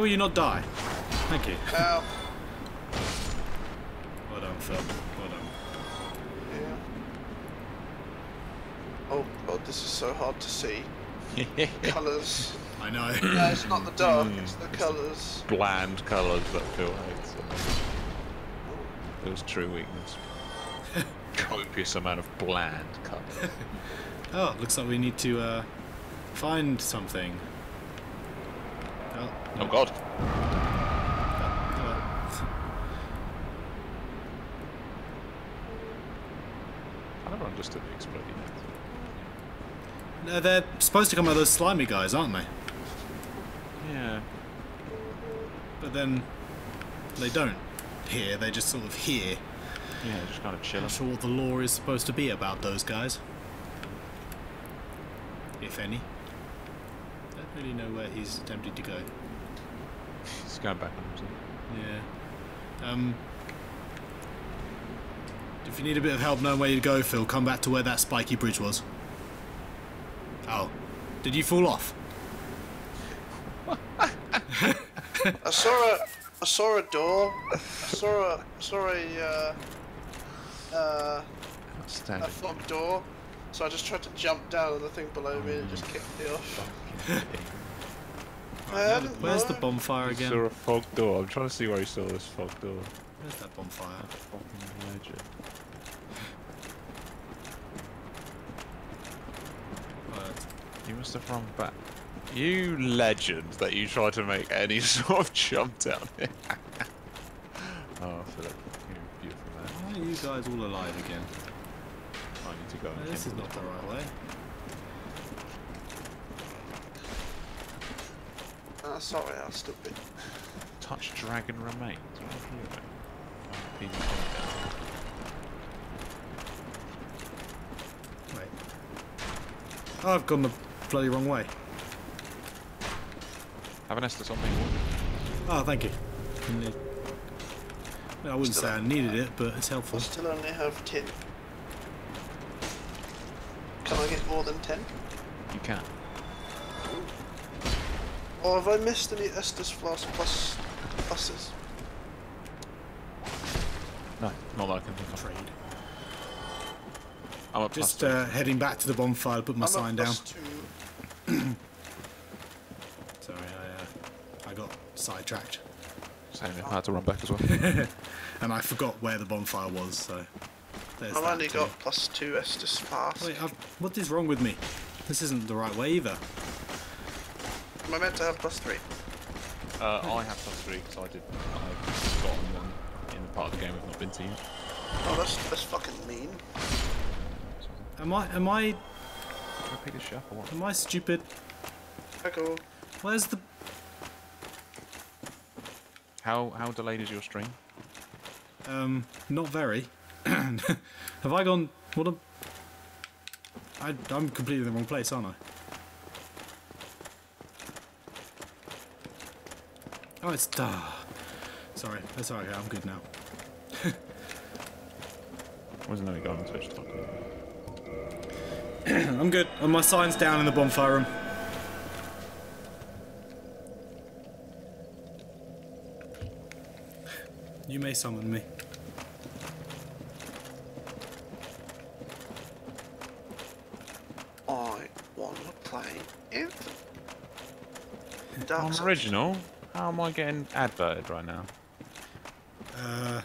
You not die? Thank you. Ow. Well done, Phil. Well done. Yeah. Oh god, this is so hard to see. <laughs> Colours. I know. No, it's not the dark, Mm, it's the colours. bland colours that Phil hates. Phil's true weakness. <laughs> Copious amount of bland colour. <laughs> oh, looks like we need to uh, find something. Oh, god. I never understood the exploding heads. uh, they're supposed to come out of those slimy guys, aren't they? Yeah. But then they don't. Here, they just sort of here. Yeah, just kind of chilling. not sure what the lore is supposed to be about those guys. If any. I Don't really know where he's attempting to go. He's going back on himself. Yeah. Um. If you need a bit of help knowing where to go, Phil, come back to where that spiky bridge was. Oh. Did you fall off? <laughs> I saw a, I saw a door. I saw a, I saw a, uh, uh, a fog door. So I just tried to jump down on the thing below me and it just kicked me off. I Where's the bonfire He again? saw a fog door. I'm trying to see where he saw this fog door. Where's that bonfire? Fucking legend. You must have run back. You legend that you tried to make any <laughs> sort of jump down here. <laughs> oh, Philip, you're beautiful man. Why are you guys all alive again? I need to go. and This is not the right way. Ah, sorry, I'll stupid. Touch dragon remains. What are you doing? PvP. Wait. Oh, I've gone the bloody wrong way. Have an Estus on me. Oh, thank you. I wouldn't Still say I needed it, but it's helpful. I helpful. still only have 10. Can I get more than 10? You can. Or have I missed any Estus Flask plus pluses? No, not that I can think of. Trade. I'm at Just uh, heading back to the bonfire, put my I'm sign at down. plus two. <clears throat> Sorry, I, uh, I got sidetracked. Same, I had to run back as well. <laughs> And I forgot where the bonfire was, so. There's I've that only too. got plus two Estus Flask. Wait, I've, what is wrong with me? This isn't the right way either. Am I meant to have plus three? Uh, I have plus three because I did. I've gotten one in the part of the game I've not been to yet. Oh, that's, that's fucking mean. Am I? Am I? Can I pick this shit up or what? Am I stupid? Echo. Where's the? How how delayed is your stream? Um, not very. <clears throat> Have I gone? What? A, I, I'm completely in the wrong place, aren't I? Oh, it's ah. Sorry, that's alright. I'm good now. Wasn't any guy on Twitch talking. I'm good. And my sign's down in the bonfire room. You may summon me. I want to play Anthem. Dark I'm Souls. original. How am I getting adverted right now? Uh.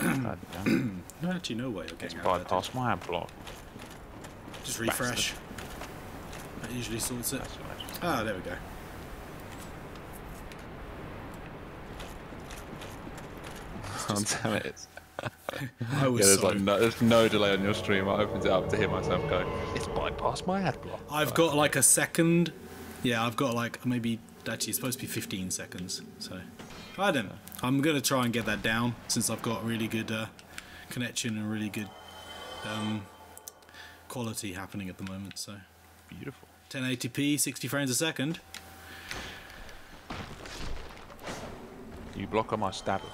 I don't <clears throat> actually know where you're It's getting out. bypass my ad block. Just refresh. That usually sorts it. That's what I just- Ah, there we go. Oh, damn it. I <laughs> was yeah, there's like no, there's no delay on your stream. I opened it up to hear myself go, it's bypassed my ad block. I've got like a second. Yeah, I've got like maybe actually it's supposed to be 15 seconds. So I don't know. I'm gonna try and get that down since I've got really good uh, connection and really good um, quality happening at the moment. So Beautiful. 1080p, 60 frames a second. You block on my stabber.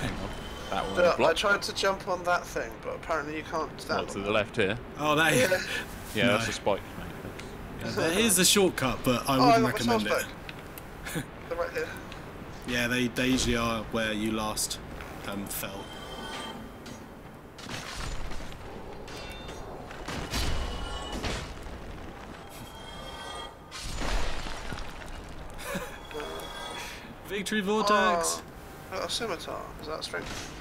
Hang <laughs> on. That one Yeah, I tried to jump on that thing, but apparently you can't stand What, to on the left here? Oh, that Yeah. <laughs> Yeah, No. that's a spike, mate. That's- that is a shortcut, but I Oh, wouldn't got my recommend it. They're right here. Yeah, they, they usually are where you last um, fell. <laughs> Victory Vortex! Oh, a scimitar. Is that strength?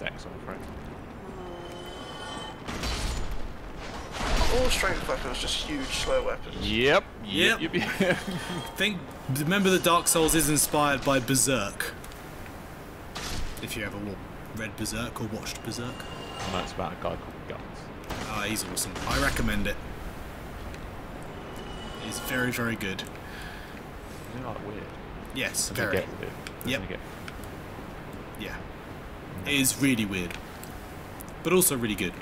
Dex, I'm afraid. All strength weapons, just huge, slow weapons. Yep. Yep. Yep. yep. <laughs> Think, remember that Dark Souls is inspired by Berserk. If you ever read Berserk or watched Berserk. I know it's about a guy called Guts. Ah, he's awesome. I recommend it. He's very, very good. Isn't it like weird? Yes, Doesn't very. get weird. Yep. it get- Yeah. It is really weird. But also really good.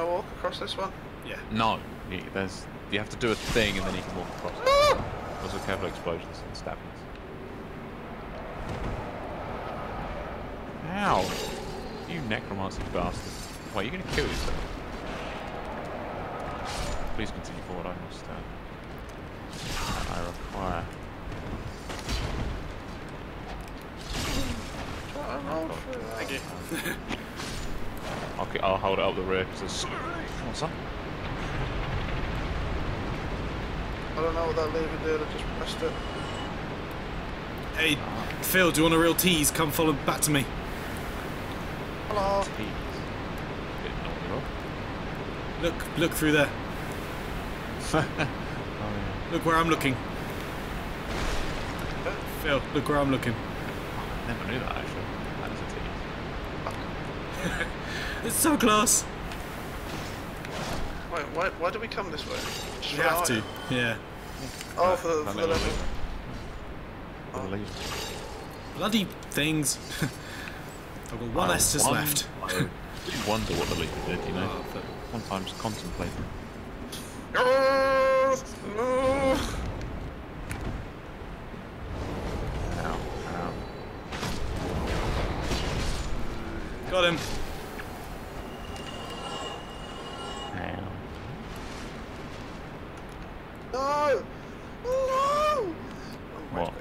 I walk across this one. Yeah. No. You, there's, you have to do a thing and then you can walk across it. Also careful explosions and stabbings. Ow! You necromancy bastard. Wait, you're gonna kill yourself. Please continue forward, I must uh, I require Try and roll through that. Thank you. <laughs> I'll, ke- I'll hold it up the rear because there's what's that? I don't know what that lever did, I just pressed it. Hey, Phil, do you want a real tease? Come follow back to me. Hello. Tease. Bit. Look, look through there. <laughs> Oh yeah. Look where I'm looking. Phil, look where I'm looking. Oh, I Never knew that actually. That is a tease. <laughs> It's so close. Wait, why, why do we come this way? Just You have to. item? Yeah. Oh, for, I oh. for the know, level. know. I believe. Bloody things. <laughs> I've got one I Estus won- left. I <laughs> wonder what the leader did, you know? Oh, but- Sometimes contemplate. Oh, no. Ow, ow. Got him. Ow. No! No! What?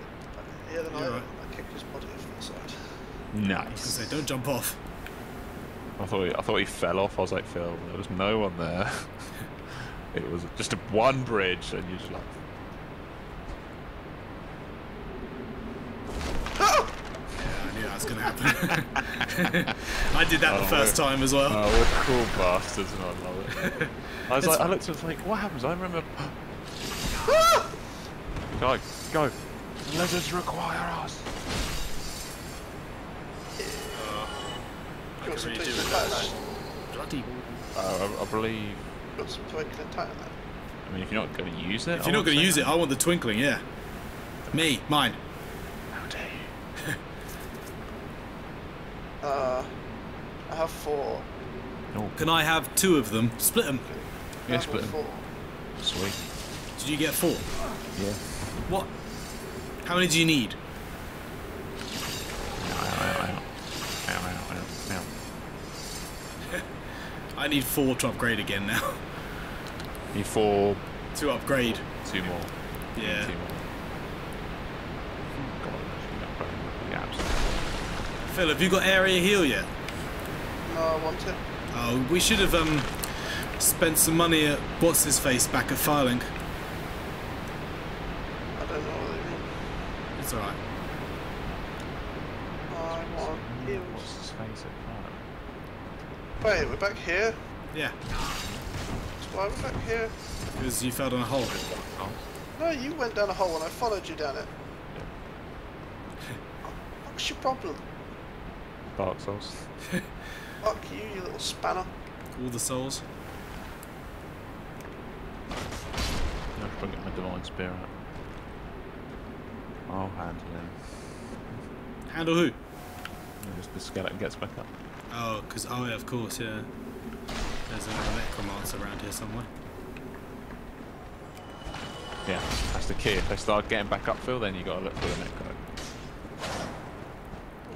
Yeah, then I, You're right. I kicked his body off the side. Nice. Say, don't jump off. I thought he, I thought he fell off. I was like, Phil, there was no one there. <laughs> it was just a one bridge, and you're just like, Ah! Yeah, I knew that was gonna happen. <laughs> I did that the Oh, first time as well. oh, we're cool bastards, and I love it. <laughs> I was like, I looked at it like, what happens? I remember. go, go. Lizards require us. Got some really twigs do and it. Bloody. Uh, I, I believe. Got some twig and tag in. I mean, if you're not going to use it, If you're not going to use it, I want the twinkling. Yeah. Me, mine. how dare you? <laughs> Uh, I have four. Oh, Can I have two of them? Split them. I Yeah, have split 'em. four. sweet. Did you get four? Yeah. What? How many do you need? Need four to upgrade again now. <laughs> Need four, to upgrade. two more. Yeah. Two more. God, I should upgrade the apps. Phil, have you got area heal yet? No, I want it. Oh, we should have um spent some money at what's his face back at Firelink. I don't know what they mean. It's alright. I want heals. What's his face at Wait, we're back here? Yeah, Why are we back here? because you fell down a hole. Oh, No, you went down a hole and I followed you down it. What's your problem? Dark Souls. Fuck you, you little spanner. All the souls. I'm going to bring my Divine Spirit. I'll handle him. Handle who? And just the skeleton gets back up. Oh, because oh yeah, of course, yeah. There's a necromancer around here somewhere. Yeah, that's the key. If they start getting back up, Phil, then you got to look for the necro.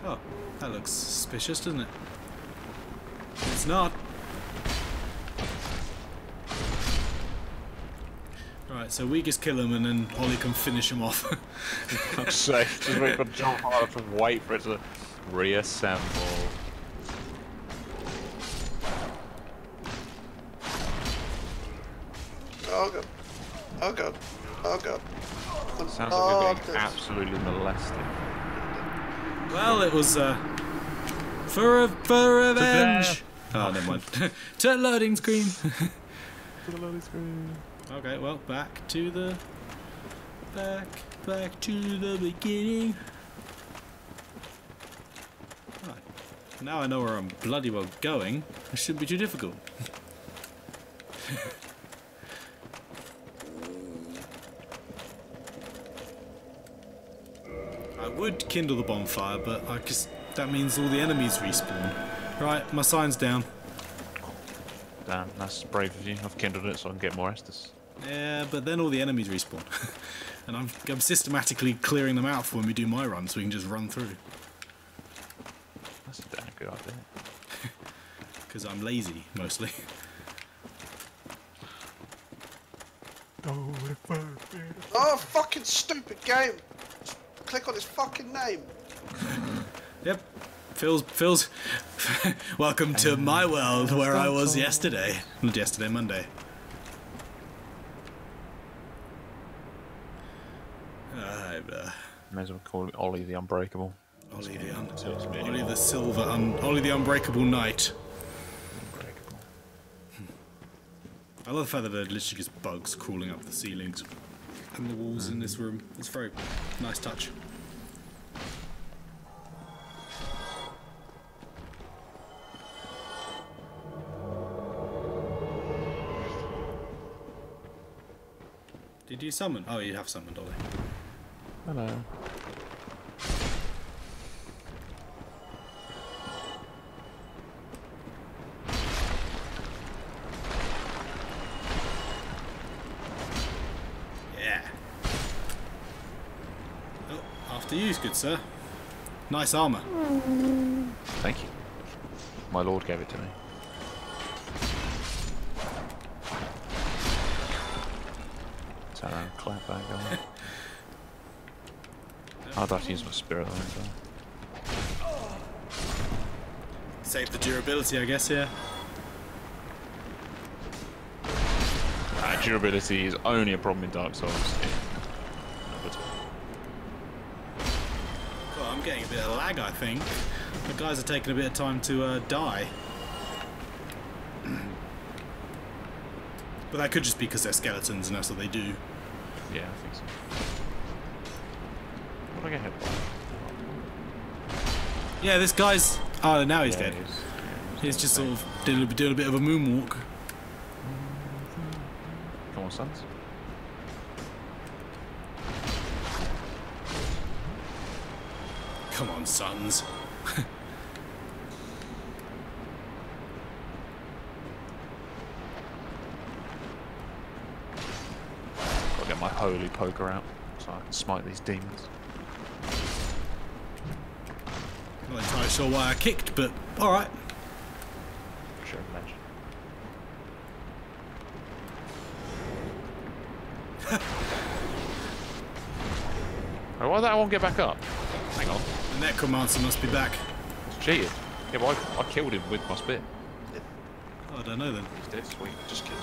Oh, that looks suspicious, doesn't it? It's not. Right, so we just kill him and then Ollie can finish him off. <laughs> fuck's sake, just wait for John Harder to wait for it to reassemble. Oh god. Oh god. Sounds oh, like you're getting absolutely molested. well, it was uh, for a, for revenge. Oh, never mind. <laughs> to <laughs> loading screen. okay, well, back to the back, back to the beginning. Right. Now I know where I'm bloody well going. It shouldn't be too difficult. <laughs> would kindle the bonfire, but I guess that means all the enemies respawn. Right, my sign's down. Damn, that's brave of you. I've kindled it so I can get more Estus. Yeah, but then all the enemies respawn. <laughs> and I'm, I'm systematically clearing them out for when we do my run so we can just run through. That's a damn good idea. <laughs> Because I'm lazy, mostly. <laughs> Oh, oh, fucking stupid game! Just click on his fucking name. <laughs> Yep. Phil's, Phil's. <laughs> Welcome to my world where I was yesterday. Not yesterday, Monday. Uh, uh, May as well call it Ollie the Unbreakable. Ollie the, un- So Ollie the Silver, un- Ollie the Unbreakable Knight. Unbreakable. I love the fact that there are literally just bugs crawling up the ceilings and the walls in this room. It's very nice touch. Did you summon? Oh, you have summoned, Ollie. Hello. Yeah. Oh, after you, good sir. Nice armor. Thank you. My lord gave it to me. Is that a clap back going? Have to use my spirit line. Save the durability, I guess, yeah. Durability is only a problem in Dark Souls. in number two. God, I'm getting a bit of lag, I think. The guys are taking a bit of time to uh, die. <clears throat> but that could just be because they're skeletons and that's what they do. Yeah, I think so. What did get hit by? Yeah, this guy's. Oh, now he's Yeah, dead. he's- yeah, He's just sort of doing a, doing a bit of a moonwalk. Come on, sons. Come on, sons. Gotta get my holy poker out so I can smite these demons. Not entirely sure why I kicked, but alright. Sure, legend. <laughs> oh, why did that one get back up? Hang on. The Necromancer must be back. Cheated. Yeah, but I, I killed him with my spit. Oh, I don't know then. He's dead. Sweet. Just him.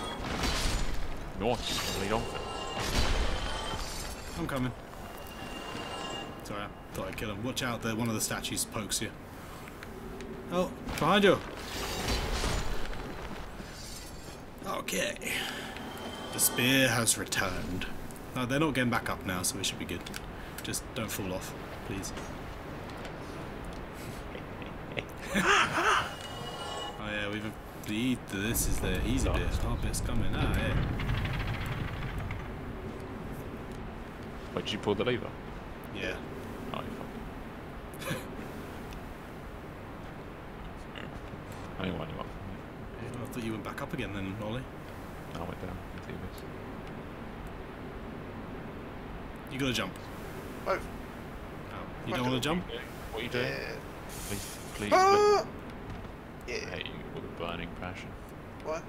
Nice. Lead on. I'm coming. Sorry, I thought I'd kill him. Watch out, there, one of the statues pokes you. Oh, behind you. Okay. The spear has returned. No, they're not getting back up now, so we should be good. Just don't fall off, please. <laughs> oh yeah, we've the this is the easy bit. Our bit's coming. Ah, yeah. Wait, did you pull the lever? Yeah. Oh, you fuck. I didn't want you up. I thought you went back up again then, Ollie. I went down into the abyss. You gotta jump. Oh, Oh, you don't want to jump? What are you doing? yeah. Please, please. Ah! I Yeah. hate you with a burning passion. What?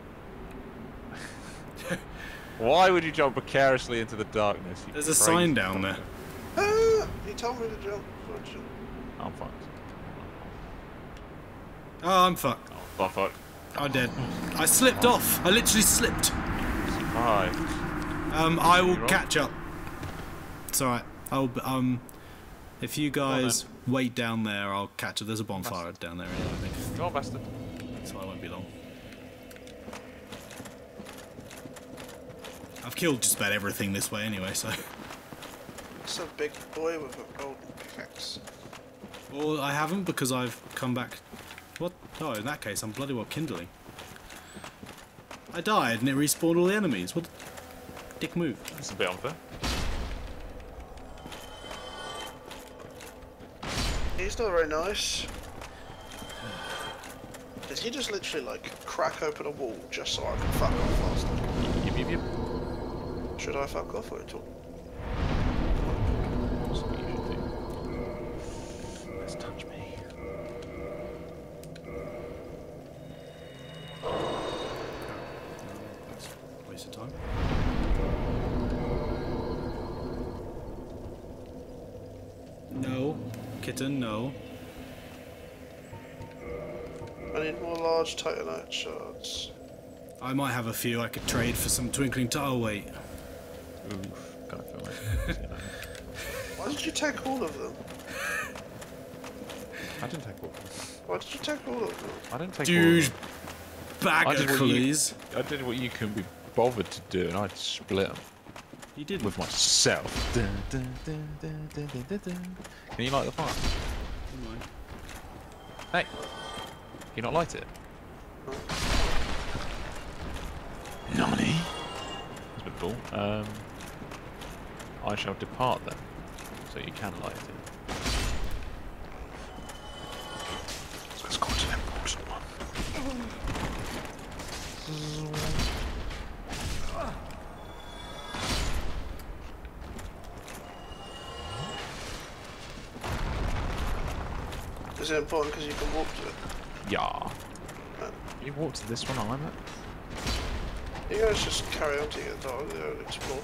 <laughs> Why would you jump precariously into the darkness? There's a sign down there. Ah! He told me to jump. so I jumped. I'm fucked. Oh, I'm fucked. Oh, I'm fucked. I'm dead. I slipped off. I literally slipped. Hi. Um, I will catch up. It's alright. I'll, um, if you guys wait down there, I'll catch up. There's a bonfire down there anyway, I think. Go on, bastard. So I won't be long. I've killed just about everything this way anyway, so. It's a big boy with a golden pickaxe. Well, I haven't because I've come back. What? Oh, in that case, I'm bloody well kindling. I died and it respawned all the enemies. What? Dick move. It's a bit unfair. He's not very nice. Did he just literally like crack open a wall just so I can fuck off faster? Yip, yip, yip. Should I fuck off or at all? I might have a few I could trade for some twinkling tile. Oh, wait. Oof. Don't feel like. Why did you take all of them? I didn't take all of them. Why did you take all of them? I didn't take Douche all of them. I did, bagger, what you. I did what you couldn't be bothered to do, and I split them You did. with myself. Dun, dun, dun, dun, dun, dun, dun, dun. Can you light the fire? Hey, can you not light it? Nani? That's a bit cool. Um, I shall depart then, so you can light it. Let's go to the important one. Is it important because you can walk to it? Yeah. You walk to this one, I'm at. You guys just carry on to your dog and explore.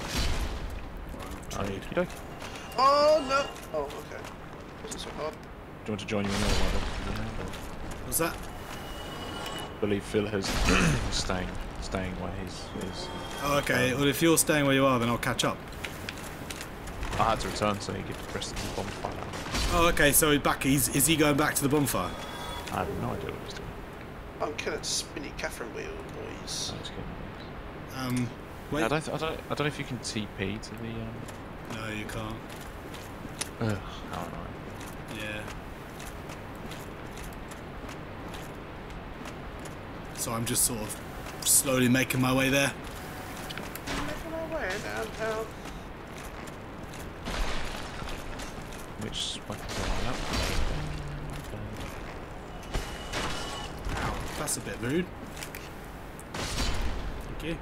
Trade. You do Oh no! Oh, okay. Wasn't so hard. Do you want to join you in another one? What's that? I believe Phil has <clears throat> staying staying where he's is. Oh, okay. Well, if you're staying where you are, then I'll catch up. I had to return so he could press of the bonfire. Oh, okay. So he's back. He's is he going back to the bonfire? I have no idea what he's doing. I'm killing spinny Catherine wheel, boys. No, he's kidding. Um, wait. I don't, th- I don't, I don't know if you can TP to the. Um... No, you can't. Ugh, how annoying. Yeah. So I'm just sort of slowly making my way there. Making my way downtown. Which weapons are up? Ow, that's a bit rude. Thank you.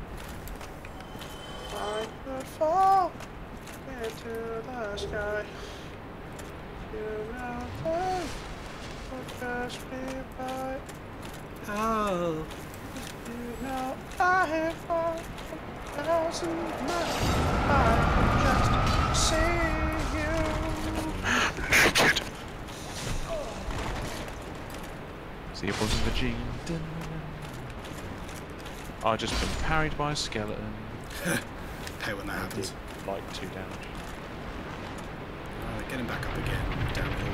I could fall into the sky. You mountain would just be right. Oh. You know I have far a thousand miles. I could just see you. See your in the jean. Dun, dun, dun. I been by a skeleton. <laughs> Hey, when that happens. Like two damage. Uh, getting back up again. Downhill.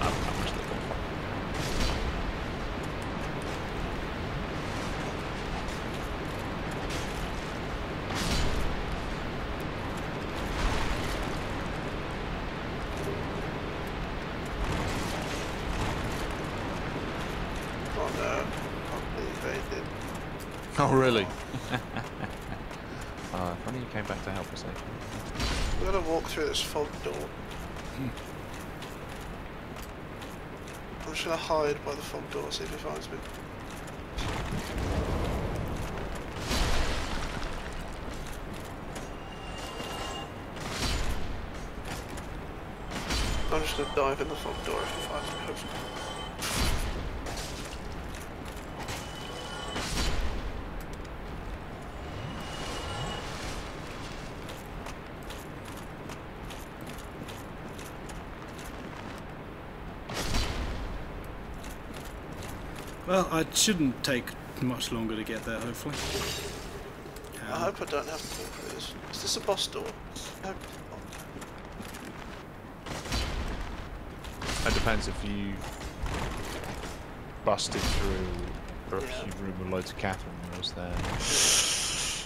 I'm, I'm just a little fuck. Oh no. Can't believe they did. Oh really? <laughs> uh, funny you came back to help us actually. I'm gonna walk through this fog door. I'm just gonna hide by the fog door, see if he finds me. I'm just gonna dive in the fog door if he finds me, Well, it shouldn't take much longer to get there, hopefully. I Um, hope I don't have to walk through this. Is this a boss door? I hope. It depends if you busted through a Yeah. huge room with loads of Catherine wheels there.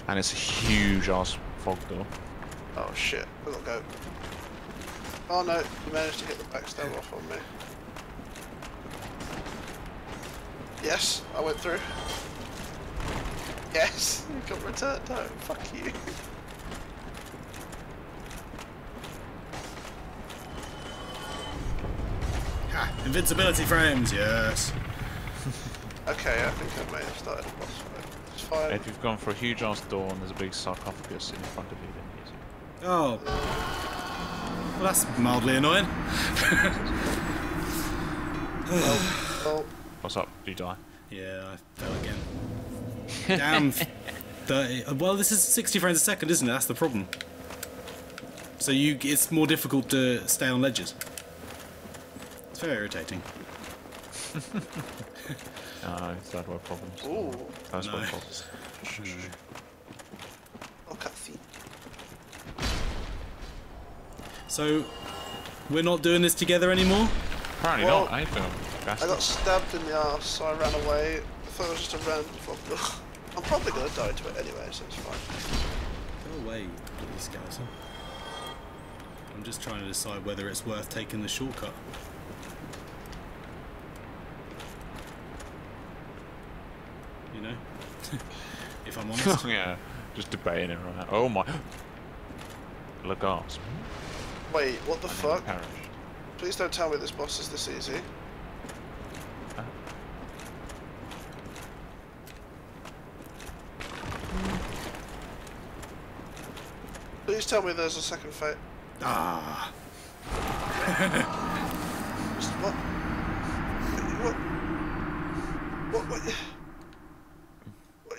And it's a huge ass fog door. Oh shit, I gotta go. Oh no, you managed to hit the backstab off on me. Yes, I went through. Yes, you got returned home. Fuck you. ha, invincibility frames, yes. <laughs> Okay, I think I may have started a boss fight. It's fine. If you've gone for a huge ass door and there's a big sarcophagus in front of you, then use it. Oh. Well, that's mildly annoying. <laughs> Oh, What's up? Do you die? Yeah, I fell again. Damn. <laughs> 30. uh, Well, this is 60 frames a second, isn't it? That's the problem. So you, it's more difficult to stay on ledges. It's very irritating. No, third world problems. ooh. First world No. problems. Cutscene. So, we're not doing this together anymore? Apparently Well, not, eh, Phil? I got stabbed in the arse, so I ran away. I thought it was just a random fog. I'm probably gonna die to it anyway, so it's fine. Go away, bloody skeleton. I'm just trying to decide whether it's worth taking the shortcut. You know? <laughs> if I'm honest. <laughs> yeah, just debating it right now. Oh my. Lagasp. Wait, what the fuck? Please don't tell me this boss is this easy. Please tell me there's a second fate. ah, Just <laughs> what? What? What? What? what?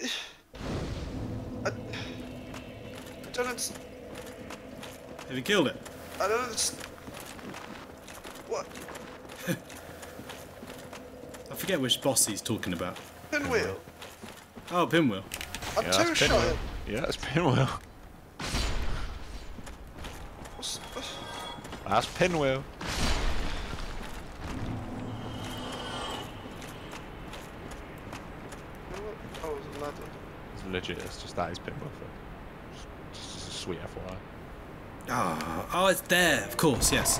I, I don't understand. have you killed it? I don't understand. What? <laughs> I forget which boss he's talking about. Pinwheel. Oh, Pinwheel. I'm Yeah, two that's shot Pinwheel. him. Yeah, that's Pinwheel. What's- That's Pinwheel. Oh, it's a. It's legit. It's just that is Pinwheel. For, just, just a sweet FYI. Ah, oh, it's there. Of course, yes.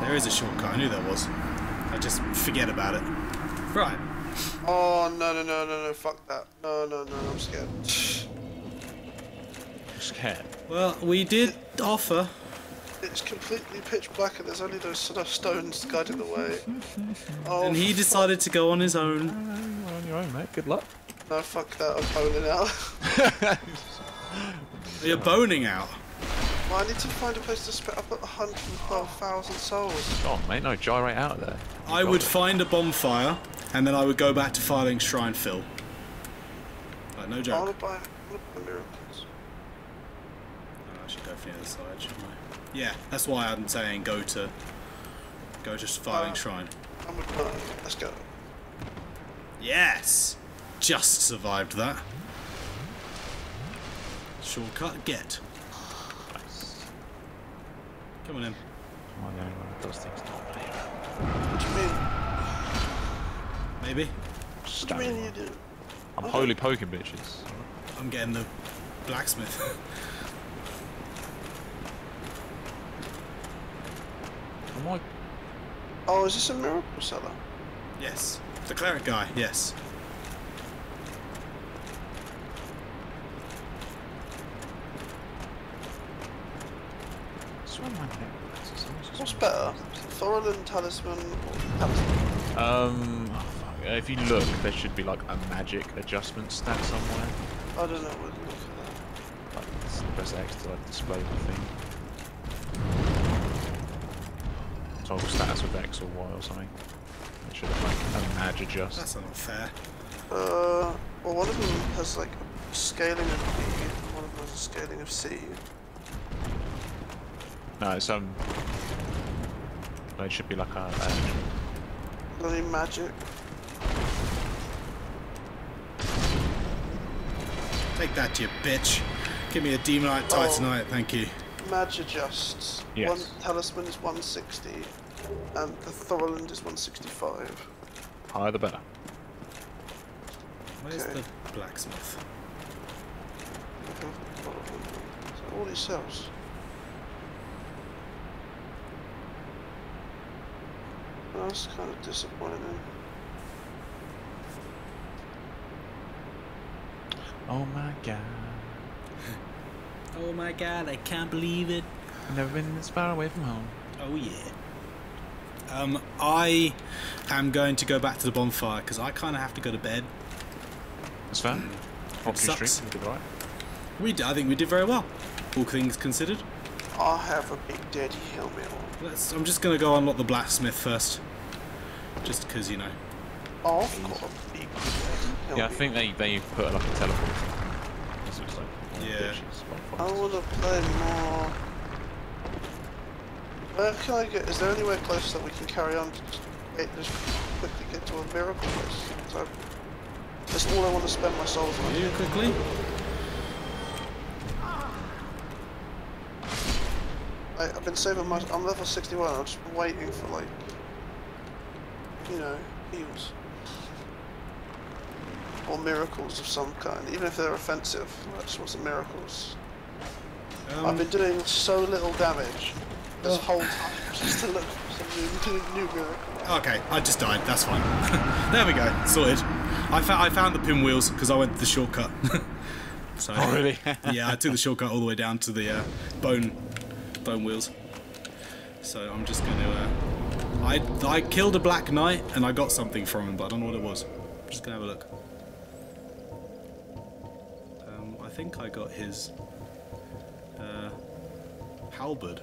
There is a shortcut. I knew there was. I just forget about it. Right. Oh no no no no no! Fuck that! No no no! I'm scared. I'm scared. Well, we did offer. It's completely pitch black and there's only those sort of stones guiding the way. Oh, <laughs> And he oh, decided to go on his own. Uh, you're on your own, mate. Good luck. no, fuck that! I'm boning out. <laughs> You're boning out. well, I need to find a place to spit. I've got 112,000 souls. Go on, mate. No, gyrate out of there. You I would it. find a bonfire, and then I would go back to Firelink Shrine Fill. Like, no I joke. wanna buy, I wanna buy miracles. Oh, I should go for the other side, shouldn't I? Yeah, that's why I'm saying go to go to Firelink Uh, shrine. I'm gonna. Let's go. Yes, just survived that. Shortcut get. Come on in. Am I the only one who does things normally? What do you mean? Maybe. What do you mean you do? I'm holy poking bitches. I'm getting the blacksmith. <laughs> Am I? Oh, is this a miracle seller? yes, the cleric guy. Yes. Swear my neck. hurts. It's What's better? Thorolund Talisman or Talisman? Um, oh, if you look, there should be like a magic adjustment stat somewhere. I don't know where to look for that. Like, it's press X to like display the thing. Toggle status with X or Y or something. It should have like a mag adjust. That's not fair. Uh, well, one of them has like a scaling of B, and one of them has a scaling of C. No, it's um. No, it should be like a. a Bloody magic. Take that, you bitch. Give me a demonite Oh. titanite, thank you. Mag adjusts. Yes. One talisman is 160, and the Thorolund is 165. higher the better. Where's Okay. the blacksmith? Okay. So all these cells. That's kind of disappointing. Oh my god. <laughs> Oh my god, I can't believe it. I've never been this far away from home. Oh yeah. Um, I am going to go back to the bonfire because I kind of have to go to bed. That's fair. Property sucks. Street, did right. We, d- I think we did very well, all things considered. I have a big daddy helmet on. Let's. I'm just gonna go unlock the blacksmith first, just because you know. Oh, I've got a big daddy helmet. Yeah, I think they they put like a teleport. Like one of the Yeah. bitches, I bonfires. want to play more. Where can I get? Is there anywhere close that we can carry on to just, just quickly get to a miracle place? So, that's all I want to spend my souls on. You quickly. I, I've been saving my. I'm level 61. I'm just waiting for like, you know, heals or miracles of some kind, even if they're offensive. I just want some miracles. Um, I've been doing so little damage this whole time <laughs> just to look for some new, new, new. Okay, I just died. That's fine. <laughs> there we go. Sorted. I, fa- I found the pinwheels because I went the shortcut. <laughs> so, Oh, really? yeah, I took the shortcut all the way down to the uh, bone bone wheels. So I'm just gonna. Uh, I I killed a black knight and I got something from him, but I don't know what it was. I'm just gonna have a look. Um, I think I got his uh, halberd.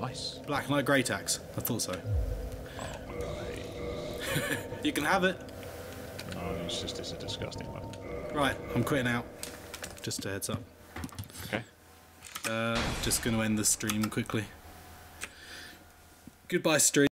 Nice. Black Knight Great Axe. I thought so. <laughs> you can have it. No, it's just it's a disgusting one. Right, I'm quitting out. Just a heads up. Okay. Uh, just going to end the stream quickly. Goodbye, stream.